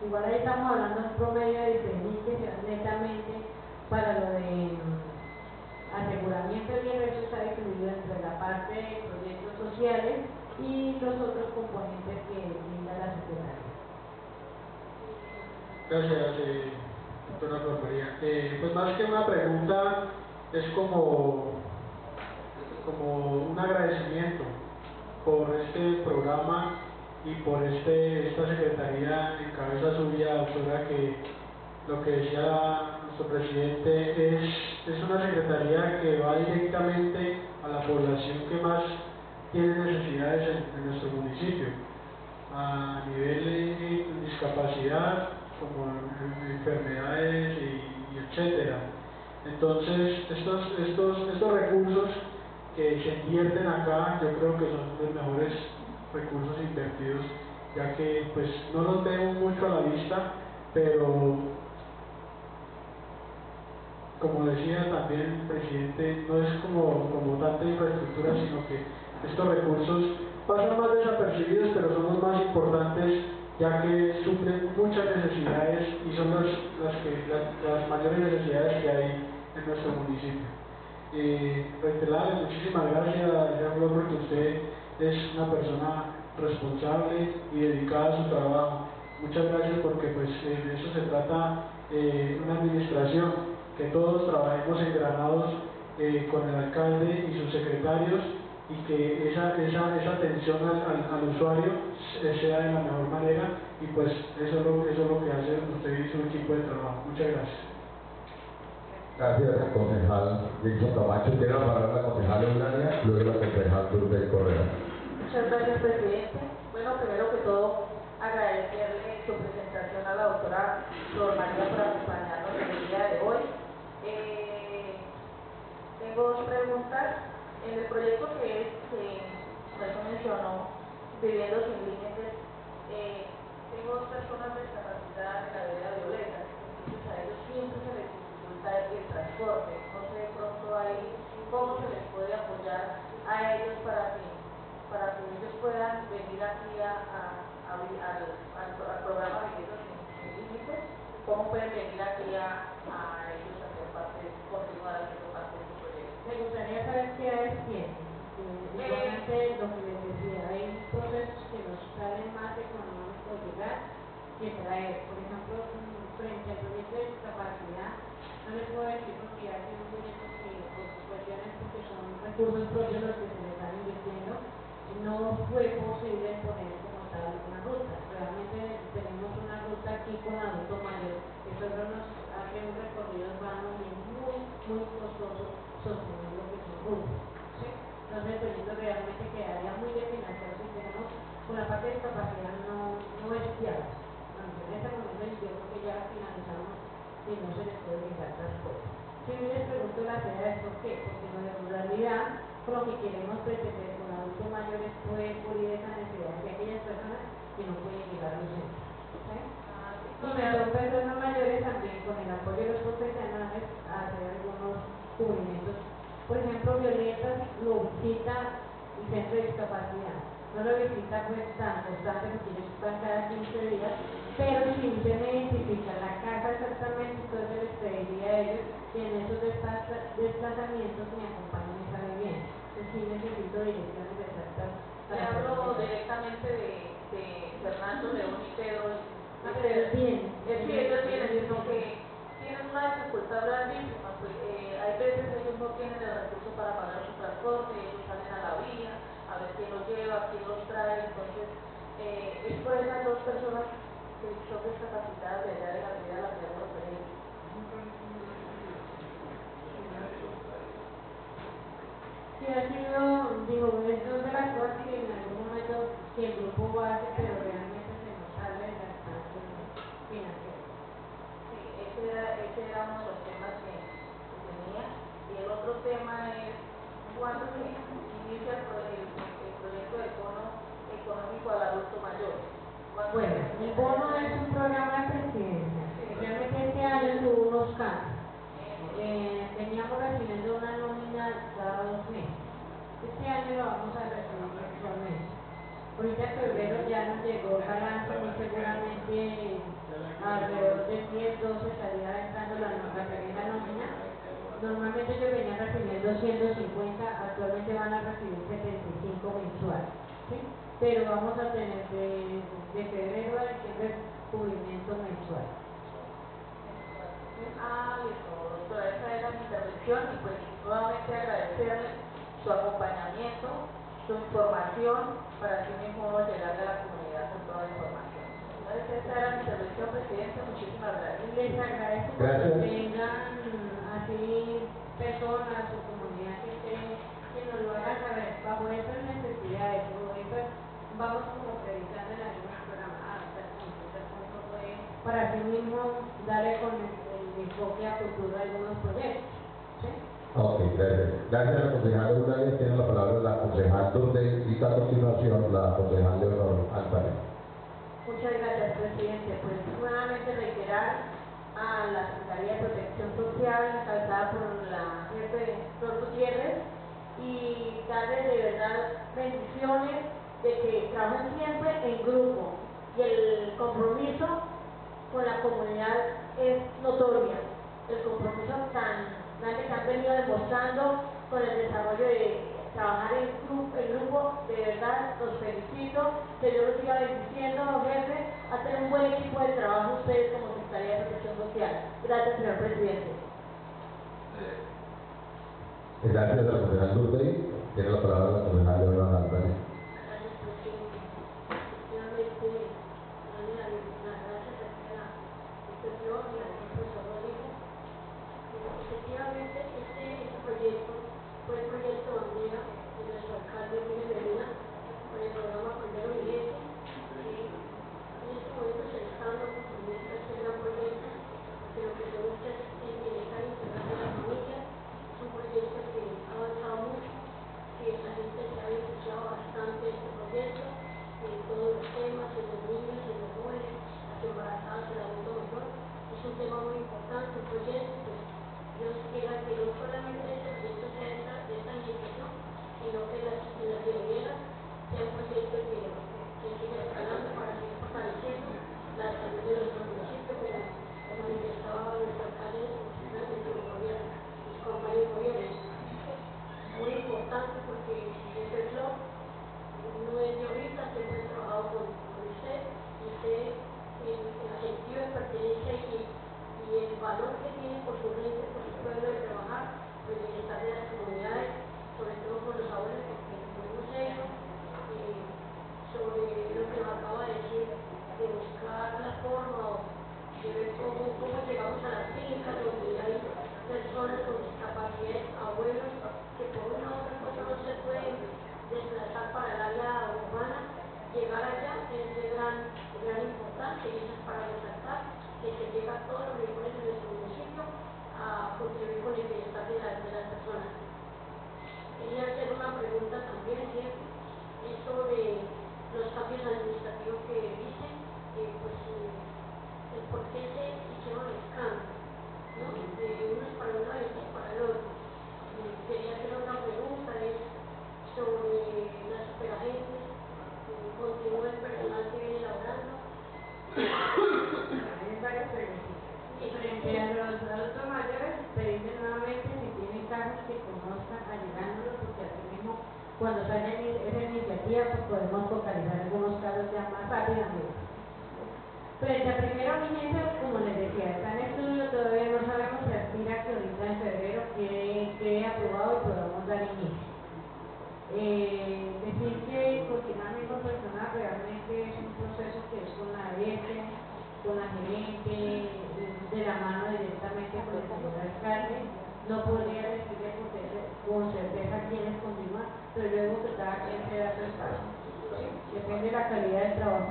Igual ahí estamos hablando promedio de 16.000 que se dan netamente para lo de aseguramiento el resto está incluido entre la parte de proyectos sociales y los otros componentes que brinda la Secretaría. Gracias, eh, doctora Flor Eh, pues más que una pregunta, es como, como un agradecimiento por este programa y por este, esta secretaría en cabeza suya, doctora, que lo que decía nuestro presidente es, es una secretaría que va directamente a la población que más tiene necesidades en, nuestro municipio, a nivel de discapacidad, como enfermedades y, etcétera. Entonces, estos, estos, estos recursos que se invierten acá, yo creo que son los mejores recursos invertidos, ya que pues no los vemos mucho a la vista, pero como decía también el presidente, no es como, como tanta infraestructura, sino que estos recursos pasan más desapercibidos, pero son los más importantes ya que suplen muchas necesidades y son las, las, mayores necesidades que hay en nuestro municipio. Eh, reiterarle muchísimas gracias, señor Flor, porque usted es una persona responsable y dedicada a su trabajo. Muchas gracias porque pues de eso se trata eh, una administración, que todos trabajemos engranados eh, con el alcalde y sus secretarios y que esa, esa, esa atención al, al, usuario sea de la mejor manera y pues eso es lo, eso es lo que hace usted y su equipo de trabajo. Muchas gracias. Gracias, concejal Dixon Camacho. Tiene la palabra la concejal Eulalia, luego la concejal Lourdes Correa. Muchas gracias, presidente. Bueno, primero que todo, agradecerle su presentación a la doctora Flor María por acompañarnos en el día de hoy. Eh, tengo dos preguntas. En el proyecto que es, que mencionó, Viviendo sin Límites, eh, tengo dos personas discapacitadas en la vida violeta, entonces a ellos siempre se les dificulta el transporte. No sé de pronto ahí cómo se les puede apoyar a ellos para que, para que ellos puedan venir aquí a, a- al, programa Viviendo sin, sin Límites, cómo pueden venir aquí a, a ellos proyecto. Me gustaría saber qué tienen. Eh, Igualmente lo que les decía, hay procesos que nos salen más económicos llegar que traer. Por ejemplo, frente al proyecto de discapacidad, no les puedo decir porque ha sido un proyecto que por cuestiones porque son recursos propios los que se le están invirtiendo, no fue posible poner como tal una ruta. Realmente tenemos una ruta aquí con adulto mayor, que solo nos hace un recorrido urbano y es muy, muy costoso sostener lo que son rutas. ¿sí? Entonces el proyecto realmente quedaría muy desfinanciado si tenemos, con la parte de discapacidad no, no es viable. Bueno, en este momento yo creo que ya finalizamos y no se les puede brindar transporte. Si yo les pregunto las edades, ¿por qué? Porque en ruralidad, con lo que queremos pretender adultos mayores, puede cubrir esa necesidad de aquellas personas que no pueden llegar a los centros. ¿sí? Y personas mayores también con el apoyo de los profesionales a hacer algunos cubrimientos. Por ejemplo, Violeta lo visita el centro de discapacidad. No lo visita pues tan constante porque ellos están cada 15 días, pero si usted me identifica la casa exactamente, entonces les pediría a ellos que en esos desplaza- desplazamientos me acompañen a esa vivienda. Entonces sí necesito exactas Le hablo directamente de, de Fernando León y Pedro. Ah, pero él que ellos vienen, sino que tienen una dificultad grandísima. Pues, eh, hay veces ellos no tienen el recurso para pagar su transporte, ellos salen a la vía, a ver quién los lleva, quién los trae. Entonces, eh, es por esas dos personas que son discapacitadas de allá de la vida la que hago referencia. Sí, ha sido, digo, es una de las cosas que en algún momento que el grupo hace, pero realmente se nos sale del alcance financiero. Sí, ese era, ese era uno de los temas que, que tenía. Y el otro tema es cuándo se inicia el, el- el proyecto del bono económico al adulto mayor. ¿Cuándo Bueno, el bono es un programa de presidencia. Realmente este año tuvo unos cambios. Eh, recibiendo una nómina cada dos meses. Este año lo vamos a recibir mensualmente. Ahorita en febrero ya nos llegó el balance, muy seguramente alrededor de 10, 12 estaría entrando la, la primera nómina. Normalmente ellos venían recibiendo 150, actualmente van a recibir 75 mensuales. ¿sí? Pero vamos a tener de, de febrero a diciembre cubrimiento mensual. Ah, listo, doctora, esa era mi intervención y pues nuevamente agradecerle su acompañamiento, su información, para así mismo llegarle a la comunidad con toda la información. Entonces, esa era mi intervención, presidente, muchísimas gracias. Les agradezco Gracias. que tengan así personas o comunidad que, estén- que nos lo hagan saber bajo estas necesidades, estas, vamos como previsando en algunos programas, para así mismo darle con el, el enfoque a futuro a algunos proyectos. ¿sí? Ok, gracias. Gracias a la concejal. Tiene la palabra la concejal Durde y a continuación la concejal Leonor Álvarez. Muchas gracias, presidente. Pues nuevamente reiterar a la Secretaría de Protección Social, encabezada por la jefe Flor Gutiérrez, y darles de verdad bendiciones de que trabajen siempre en grupo. Y el compromiso con la comunidad es notoria. El compromiso tan grande que han venido demostrando con el desarrollo de trabajar en grupo, grupo, de verdad los felicito, que Dios los siga bendiciendo, jefe, a tener un buen equipo de trabajo ustedes como Secretaría de Protección Social. Gracias, señor presidente. Gracias a la concejal Durde. Tiene la palabra la concejal Leonor Álvarez.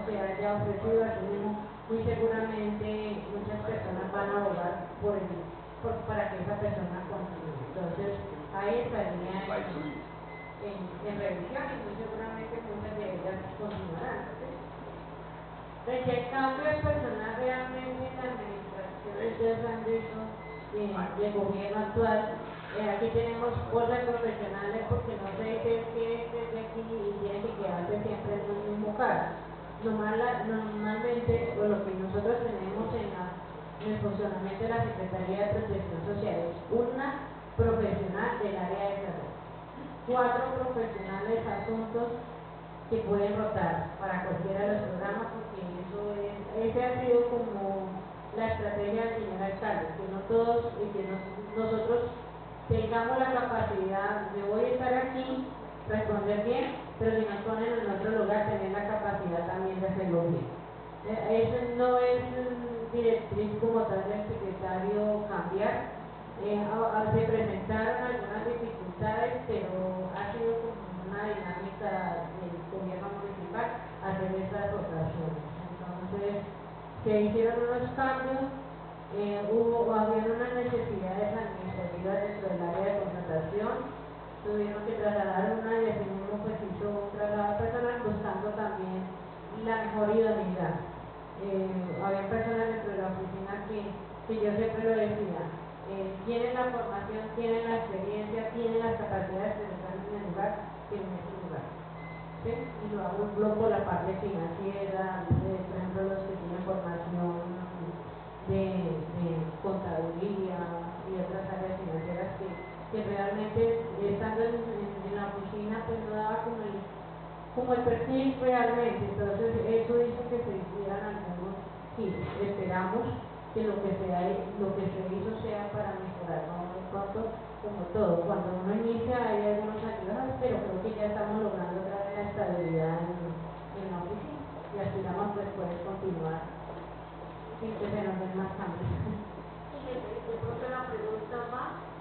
Que haya ofrecido, así mismo, muy seguramente muchas personas van a abogar por el, por, para que esa persona continúe. Entonces, ahí estaría en, en, revisión y muy seguramente muchas de ellas continuarán. Cambio de personal realmente en la administración, han visto eh, del gobierno actual, eh, aquí tenemos cosas profesionales porque no sé qué es desde aquí y tiene que quedarse siempre en el mismo caso. Normal, normalmente, o lo que nosotros tenemos en, la, el funcionamiento de la Secretaría de Protección Social es una profesional del área de salud, cuatro profesionales adjuntos que pueden rotar para cualquiera de los programas porque eso es, ese ha sido como la estrategia del señor alcalde, que no todos y que no, nosotros tengamos la capacidad de hoy estar aquí, responder bien, pero si nos ponen en otro lugar, tener la capacidad también de hacerlo bien. Eh, eso no es directriz como tal del secretario cambiar. Eh, se presentaron algunas dificultades, pero ha sido una dinámica del gobierno municipal hacer estas rotaciones. Entonces, se hicieron unos cambios, eh, hubo, había unas necesidades administrativas dentro del área de contratación, tuvieron que trasladar una y así mismo pues hizo un traslado personal buscando también la mejor idoneidad. Eh, había personas dentro de la oficina que, que yo siempre lo decía, eh, tienen la formación, tienen la experiencia, tienen las capacidades, pero están en el lugar que en ese lugar. ¿sí? Y lo hago un por la parte financiera, de, por ejemplo los que tienen formación de, de contaduría y otras áreas financieras que, que realmente estando en, en, la oficina pues no daba como el, como el perfil realmente, entonces eso hizo que se hicieran algunos sí, esperamos que lo que, sea, lo que se hizo sea para mejorar, ¿no? Pronto, como todo, cuando uno inicia hay algunos ayudas, pero creo que ya estamos logrando otra vez la estabilidad en, la oficina. Y aspiramos después continuar sin que se nos den más cambios. Y de pronto la pregunta más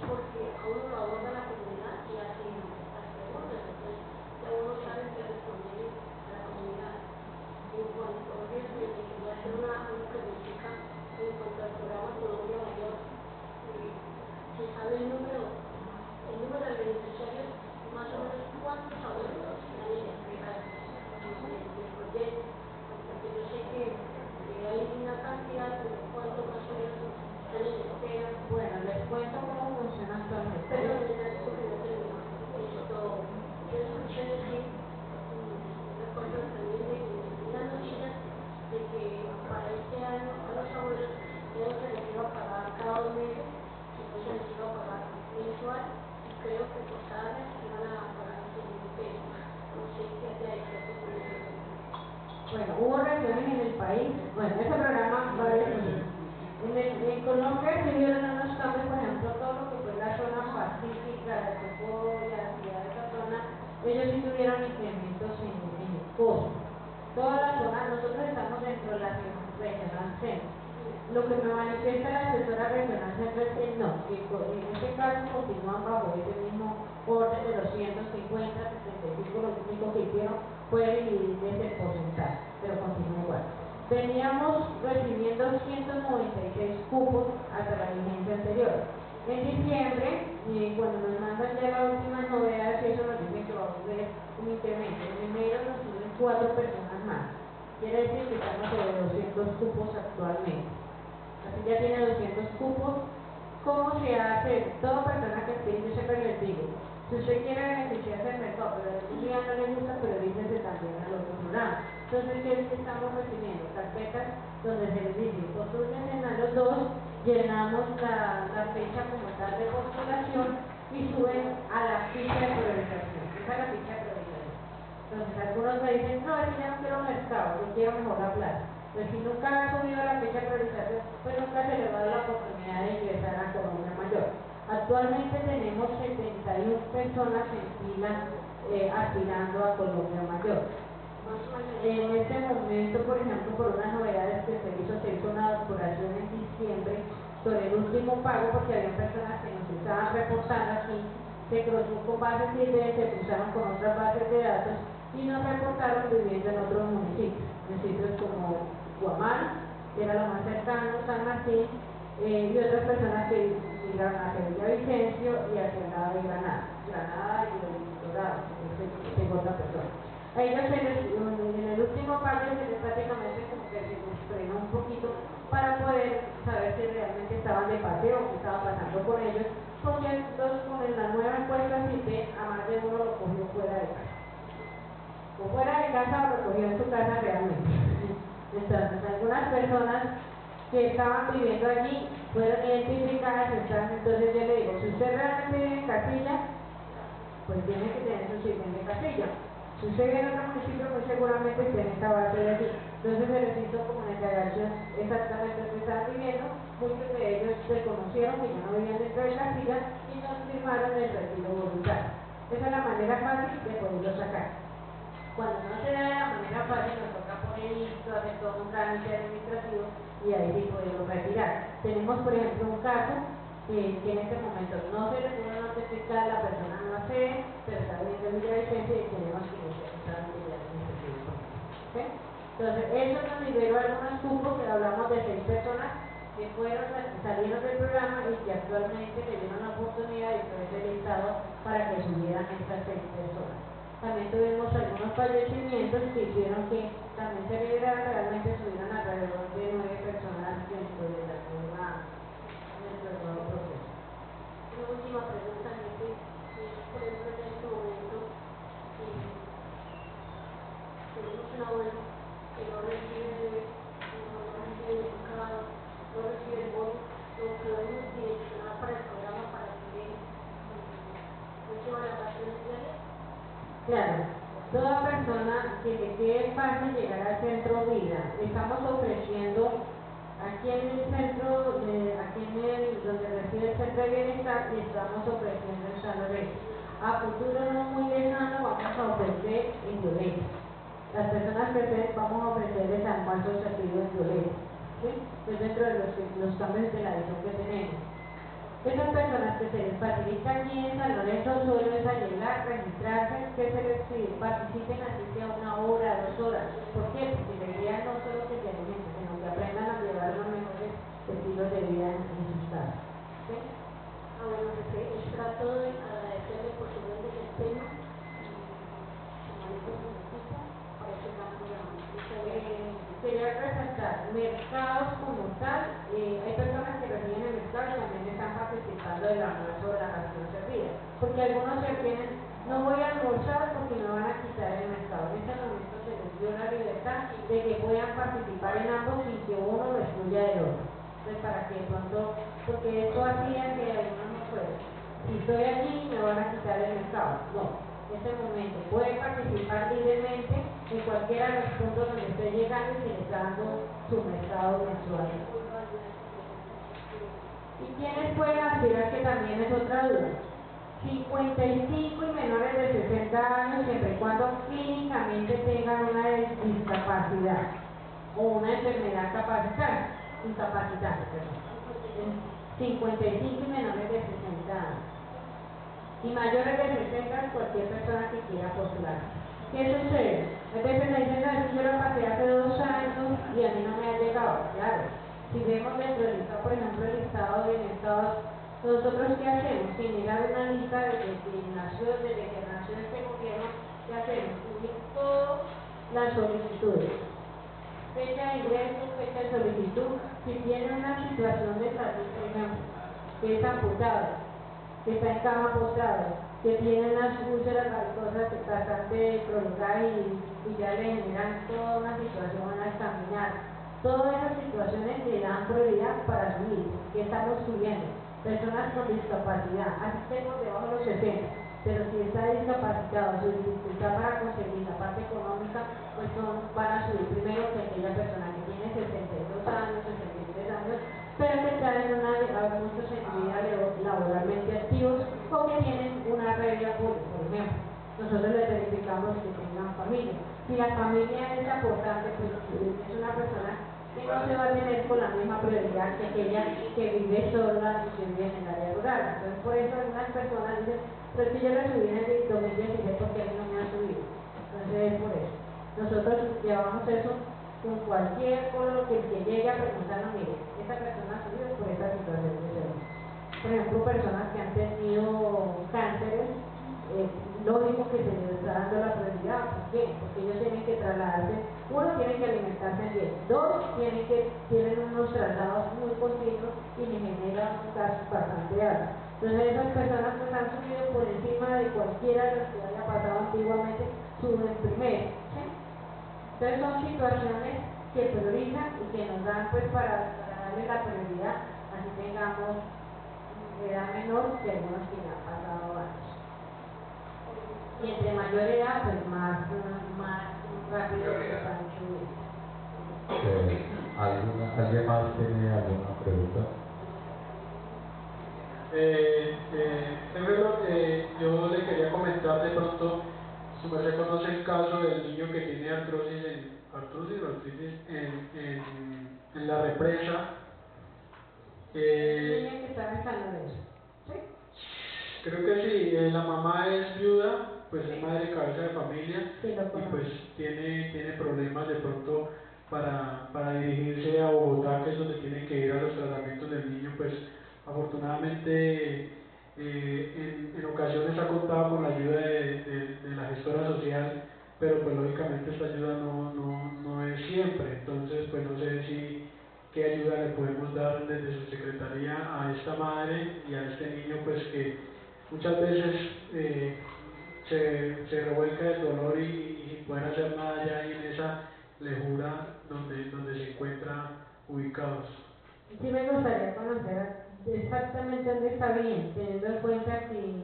porque a uno lo aborda la comunidad y las preguntas, entonces ya uno sabe qué responder a la comunidad. En cuanto a eso, yo quería hacer una, una preguntita en cuanto al programa Colombia Mayor. ¿Se sabe el número, el número de beneficiarios, más o menos cuántos adultos están en espera del proyecto? Porque yo sé que hay una cantidad, pero cuánto más o menos están en espera. Bueno, les cuento cómo funciona actualmente. Pero en el caso que no termino, esto, yo escuché decir, recuerdo también de que las noticias de que para este año a los abuelos ya no se les iba a pagar cada dos meses, sino se les iba a pagar mensual, y creo que por cada mes iban a pagar 100 mil pesos. No sé qué haya hecho con eso. Bueno, hubo regiones en el país, bueno, ese programa va a decir, en, el, en Colombia se vieron unos cambios, por ejemplo, todo lo que fue la zona pacífica, de Chocó y la ciudad de esa zona, ellos sí tuvieron incrementos en, en el costo. Toda la zona, nosotros estamos dentro de la regional centro. Lo que me manifiesta la asesora regional centro es que no, que en este caso continúan bajo ese mismo orden de los 150, 75, lo único que hicieron fue dividir ese porcentaje, pero continúa igual. Veníamos recibiendo 196 cupos hasta la vigencia anterior. En diciembre, eh, cuando nos mandan ya las últimas novedades, eso nos dice que vamos a ver un incremento. En enero nos suben cuatro personas más. Quiere decir que estamos sobre 200 cupos actualmente. Así ya tiene 200 cupos. ¿Cómo se hace? Toda persona que esté, yo siempre si usted quiere beneficiarse del mercado, pero a no le gusta, pero dígase también al otro programa. Entonces, ¿qué es que estamos recibiendo? Carpetas donde se les dice, postúlense a los dos, llenamos la, la fecha como tal de postulación y suben a la ficha de priorización. Esa es la ficha de priorización. Entonces, algunos me dicen, no, es que ya no quiero mercado, yo quiero mejor la plaza. Pues si nunca ha subido la fecha de priorización, pues nunca se le va a dar la oportunidad de ingresar a Colombia Mayor. Actualmente tenemos 71 personas en fila eh, aspirando a Colombia Mayor. En este momento, por ejemplo, por unas novedades que se hizo, se hizo una depuración en diciembre sobre el último pago porque había personas que nos estaban reportando aquí, se cruzó con bases de se cruzaron con otras bases de datos y nos reportaron viviendo en otros municipios, municipios como Guamal, que era lo más cercano, San Martín, eh, y otras personas que migraron hacia Villavicencio y hacia el lado de Granada, Granada y el Dorado, es otra persona. A en el último pago se les prácticamente como que se les un poquito para poder saber si realmente estaban de paseo o qué estaba pasando con ellos, porque entonces con la nueva encuesta CITE a más de uno lo cogió fuera de casa. O fuera de casa o lo cogió en su casa realmente. Entonces, algunas personas que estaban viviendo allí fueron identificadas, entonces yo le digo, si usted realmente vive en casilla, pues tiene que tener su siguiente casilla si usted viene a otro municipio, muy seguramente usted esta base de allí. Entonces se les hizo como una integración exactamente que estaban viviendo. Muchos de ellos se conocieron que ya no vivían dentro de la silla y nos firmaron el retiro voluntario. Esa es la manera fácil de poderlo sacar. Cuando no se da de la manera fácil, hacer todo un trámite administrativo y ahí sí podemos retirar. Tenemos, por ejemplo, un caso que, en este momento no se le puede notificar, la persona no hace, pero está viendo el Villavicencio y tenemos que iniciar un Villavicencio. ¿Okay? Entonces, eso nos liberó algunos cupos, que hablamos de seis personas que fueron, salieron del programa y que actualmente le dieron la oportunidad fue el listado para que subieran estas seis personas. También tuvimos algunos fallecimientos que hicieron que también se liberaran, realmente subieron alrededor de nueve personas dentro de la nueva nuevo proceso. Una última pregunta, gente. Por ejemplo, en este momento tenemos un abuelo que no recibe, no, recibe el mercado, no recibe el bono, lo podemos direccionar para el programa para que reciba la pasión diaria. Claro. Toda persona que le quede fácil llegar al centro vida, estamos ofreciendo Aquí en el centro, de, aquí en el, donde reside el centro de bienestar, y estamos ofreciendo el San A futuro no muy lejano vamos a ofrecer en violencia. Las personas que vamos a ofrecerles almuerzos servidos en violencia. ¿sí? Es dentro de los, cambios de la edición que tenemos. Esas personas que se les facilita aquí en San Lorenzo solo es llegar, registrarse, que se les participen así sea una hora, dos horas. ¿Por qué? Porque la idea no solo que se alimenten, sino que aprendan a llevar los mejores estilos de vida en, sus casas. ¿Sí? Ah, bueno, pues y agradecerle por su buen desempeño y su manejo para este campo de eh, Quería resaltar, mercados como tal, eh, hay personas que reciben el mercado y también están participando del almuerzo de la nación servida, porque algunos se tienen, no voy a almorzar porque me van a quitar el mercado. En este momento se les dio la libertad de que puedan participar en ambos sin que uno lo excluya del otro. Entonces, para que pronto, porque esto hacía que algunos no pueden. Si estoy aquí, me van a quitar el mercado. No, en este momento. Puede participar libremente en cualquiera de los puntos donde esté llegando y dando su mercado mensual. ¿Y quiénes pueden aspirar? Que también es otra duda. 55 y menores de 60 años siempre y cuando clínicamente tengan una discapacidad o una enfermedad capacitante, incapacitante. 55 y menores de 60 años y mayores de 60 cualquier persona que quiera postular. ¿Qué sucede? A veces me dicen, no, yo lo pasé hace dos años y a mí no me ha llegado. Claro, si vemos dentro del listado, por ejemplo, el listado de estados Nosotros, ¿qué hacemos? Generar una lista de nació, desde que nació este gobierno, ¿qué hacemos? Subir todas las solicitudes. Fecha de ingreso, fecha de solicitud, si tiene una situación de salud, por ejemplo, que es amputado, que está en cama postrado, que tiene unas úlceras varicosas bastante prolongadas y, y ya le generan toda una situación a caminar. Todas esas situaciones le dan prioridad para subir, que estamos subiendo personas con discapacidad, así tenemos debajo de los 60, pero si está discapacitado, su dificultad para conseguir la parte económica, pues son, van a subir primero que aquella persona que tiene 62 años, 63 años, pero que traen una, muchos en laboralmente activos o que tienen una red de apoyo, por ejemplo. Nosotros les verificamos que tengan familia. Si la familia es aportante, pues es una persona que no se va a tener con la misma prioridad que aquella que vive sola y que vive en el área rural. Entonces, por eso algunas personas dicen, pero si yo recibí en el 2016, ¿por qué no me ha subido? Entonces, es por eso. Nosotros llevamos eso con cualquier lo que, que llegue a preguntarnos, mire, por esta situación de. Por ejemplo, personas que han tenido cánceres, eh, lógico que se les está dando la prioridad. ¿Por qué? Porque ellos tienen que trasladarse, uno tiene que alimentarse bien, dos tienen que tienen unos traslados muy continuos y me genera un gasto bastante alto. Entonces esas personas que han subido por encima de cualquiera de los que haya pasado antiguamente, suben primero. Entonces son situaciones que priorizan y que nos dan pues para, darle la prioridad, así tengamos edad menor que algunos que ya han pasado años y entre mayor edad, pues más, más rápido se están eh, ¿Alguien más tiene alguna pregunta? Eh, eh, eh, yo le quería comentar de pronto, si usted conoce el caso del niño que tiene artrosis en, artrosis, artrosis en, en, en la represa. Eh, en. Creo que sí, eh, la mamá es viuda pues es madre cabeza de familia y pues tiene, tiene problemas de pronto para, para dirigirse a Bogotá, que es donde tiene que ir a los tratamientos del niño, pues afortunadamente eh, en, ocasiones ha contado con la ayuda de, la gestora social, pero pues lógicamente esta ayuda no, no, no es siempre, entonces pues no sé si qué ayuda le podemos dar desde su secretaría a esta madre y a este niño pues que muchas veces eh, se, se revuelca el dolor y, y sin hacer nada ya en esa lejura donde, donde se encuentran ubicados. Sí me gustaría conocer exactamente dónde está bien, teniendo en cuenta que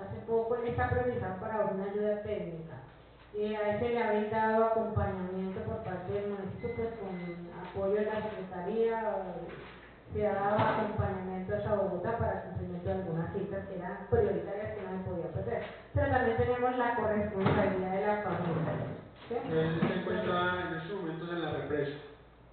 hace poco está precisando para una ayuda técnica. Y a ese le ha brindado acompañamiento por parte del municipio pues, con apoyo de la Secretaría, se ha dado acompañamiento hasta Bogotá para cumplimiento de algunas citas que eran prioritarias que no se podía perder. Pero también tenemos la corresponsabilidad de la familia. ¿sí? Él se encuentra en estos momentos en la represa.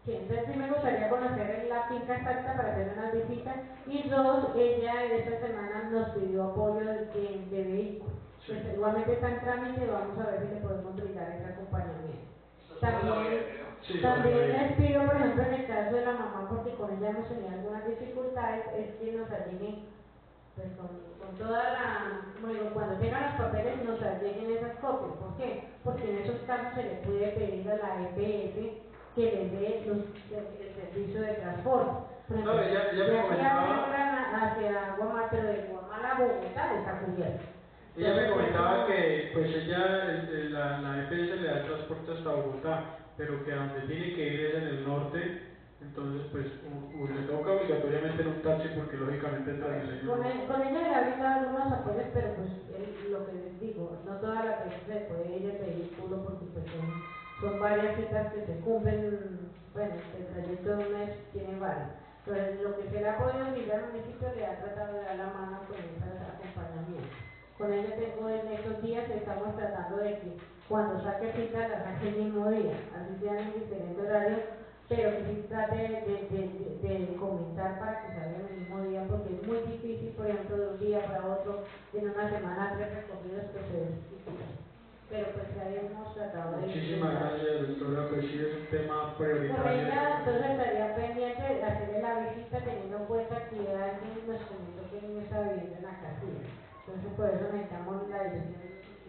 Sí, entonces sí me gustaría conocer la finca exacta para hacer unas visitas. Y dos, ella esta semana nos pidió apoyo de, de vehículos. Sí. Pues, igualmente está en trámite, vamos a ver si le podemos brindar ese acompañamiento. También también les pido, por ejemplo, en el caso de la mamá, porque con ella hemos tenido algunas dificultades, es que nos alleguen, pues con, con toda la, bueno, cuando tengan los papeles nos alleguen esas copias. ¿Por qué? Porque en esos casos se le puede pedir a la EPS que le dé los, el, servicio de transporte. Por ejemplo, no, ella, ella me hacia Guamá, pero de Guamá a Bogotá está cubierto. Ella me comentaba que pues ella, la, la EPS le da transporte hasta Bogotá, pero que a donde tiene que ir es en el norte, entonces pues le toca obligatoriamente en un taxi porque lógicamente el. Con, con ella le ha brindado algunos apoyos, pero pues lo que les digo, no toda la veces se puede ir en vehículo porque pues son, son varias citas que se cumplen, bueno, el trayecto de un mes tiene varios. Entonces lo que se le ha podido brindar al municipio le ha tratado de dar la mano con ese Con ella tengo en estos días estamos tratando de que cuando saque cita la saque el mismo día, así sean en diferentes horarios, pero que sí trate de, de, comentar para que salga el mismo día, porque es muy difícil, por ejemplo, de un día para otro, en una semana, tres recorridos que se pero pues ahí hemos tratado de... Muchísimas gracias, doctora. Pues sí, es un tema prioritario. Correcta, entonces estaría pendiente de hacerle la visita teniendo en cuenta que nos comentó que niño está viviendo en la casilla. Entonces por eso necesitamos la dirección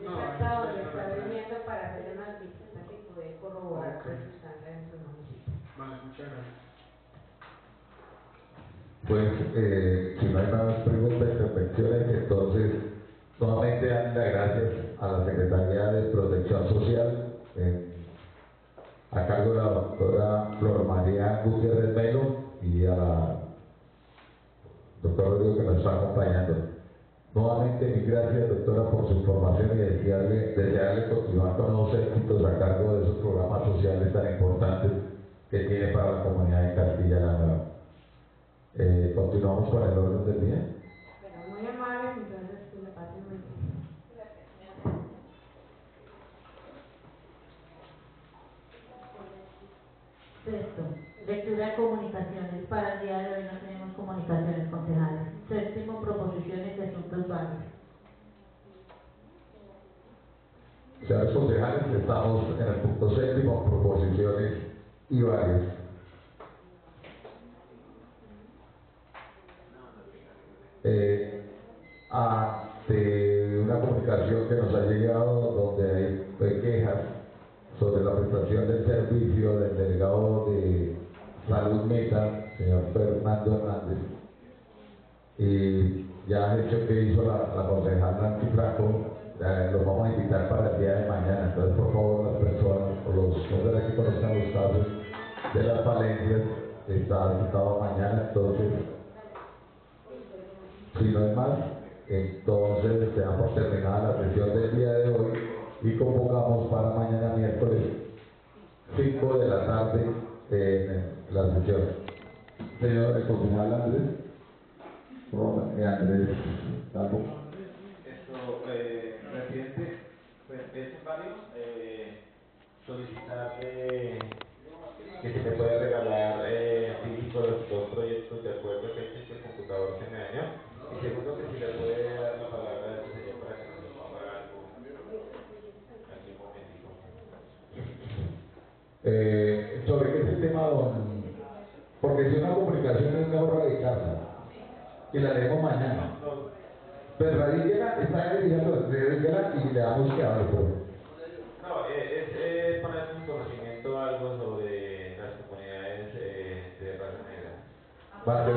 No, exacta eso donde es está viviendo para hacerle unas visitas y poder corroborar pues, su estancia en su municipio. Vale, muchas gracias. Pues, eh, si no hay más preguntas, intervenciones, entonces, nuevamente darle las gracias a la Secretaría de Protección Social, eh, a cargo de la doctora Flor María Gutiérrez Melo y a la doctora Rodrigo que nos está acompañando. Nuevamente, mil gracias, doctora, por su información y desearle, desearle continuar con los éxitos a cargo de esos programas sociales tan importantes que tiene para la comunidad de Castilla-La Nueva. Eh, continuamos con el orden del día. Pero muy amables, entonces le pasen muy bien. Sexto, lectura de comunicaciones. Para el día de hoy no tenemos comunicaciones concejales. Séptimo, proposiciones de asuntos varios. Señores concejales, estamos en el punto séptimo, proposiciones y varios. Eh, una comunicación que nos ha llegado donde hay eh, quejas sobre la prestación del servicio del delegado de Salud Meta, señor Fernando Hernández, y ya el hecho que hizo la, la concejal Nancy Franco, eh, los vamos a invitar para el día de mañana. Entonces, por favor, las personas, o los no que conozcan los casos de las falencias, está citado mañana, entonces, si no hay más, entonces por terminada la sesión del día de hoy y convocamos para mañana miércoles 5 de la tarde en la sesión. Señor el concejal Andrés. Roma, eh, Andrés Calvo. Esto, eh, presidente, pues es válido eh, solicitar eh, que se le pueda regalar eh, físico los dos proyectos de acuerdo que es que el computador se me dañó. Y segundo, que si le puede dar la palabra a este señor para que nos ponga algo aquí un momentito. Eh, sobre qué es el tema, don. Porque si una comunicación es mejor radicarla y la leemos mañana. Pero radíquela, está diciendo, radíquela y le damos que hable. pues. no eh, es eh, poner en conocimiento algo sobre las comunidades eh, de raza negra. Va a ser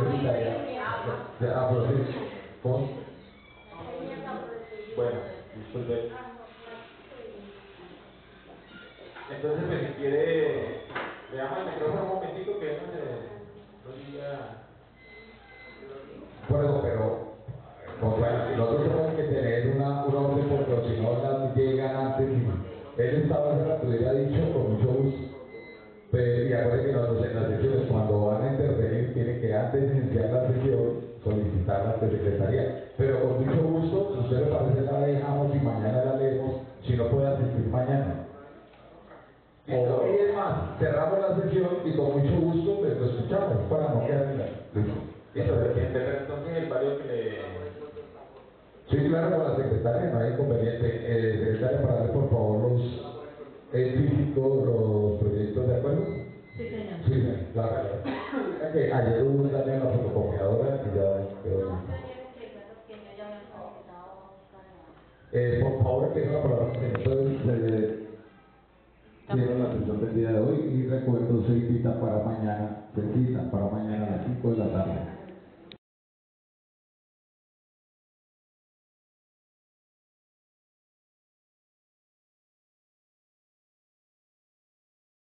Claro, con la secretaria, no hay inconveniente. Eh, secretaria, para darle por favor los el físico, los proyectos de acuerdo. Sí, señor. Sí, sí, claro. que ayer hubo un daño en la fotocopiadora y ya quedó. Eh, por favor, que la palabra entonces eh, cierro la sesión del día de hoy y recuerdo se invita para mañana, se cita para mañana a las 5 de la tarde.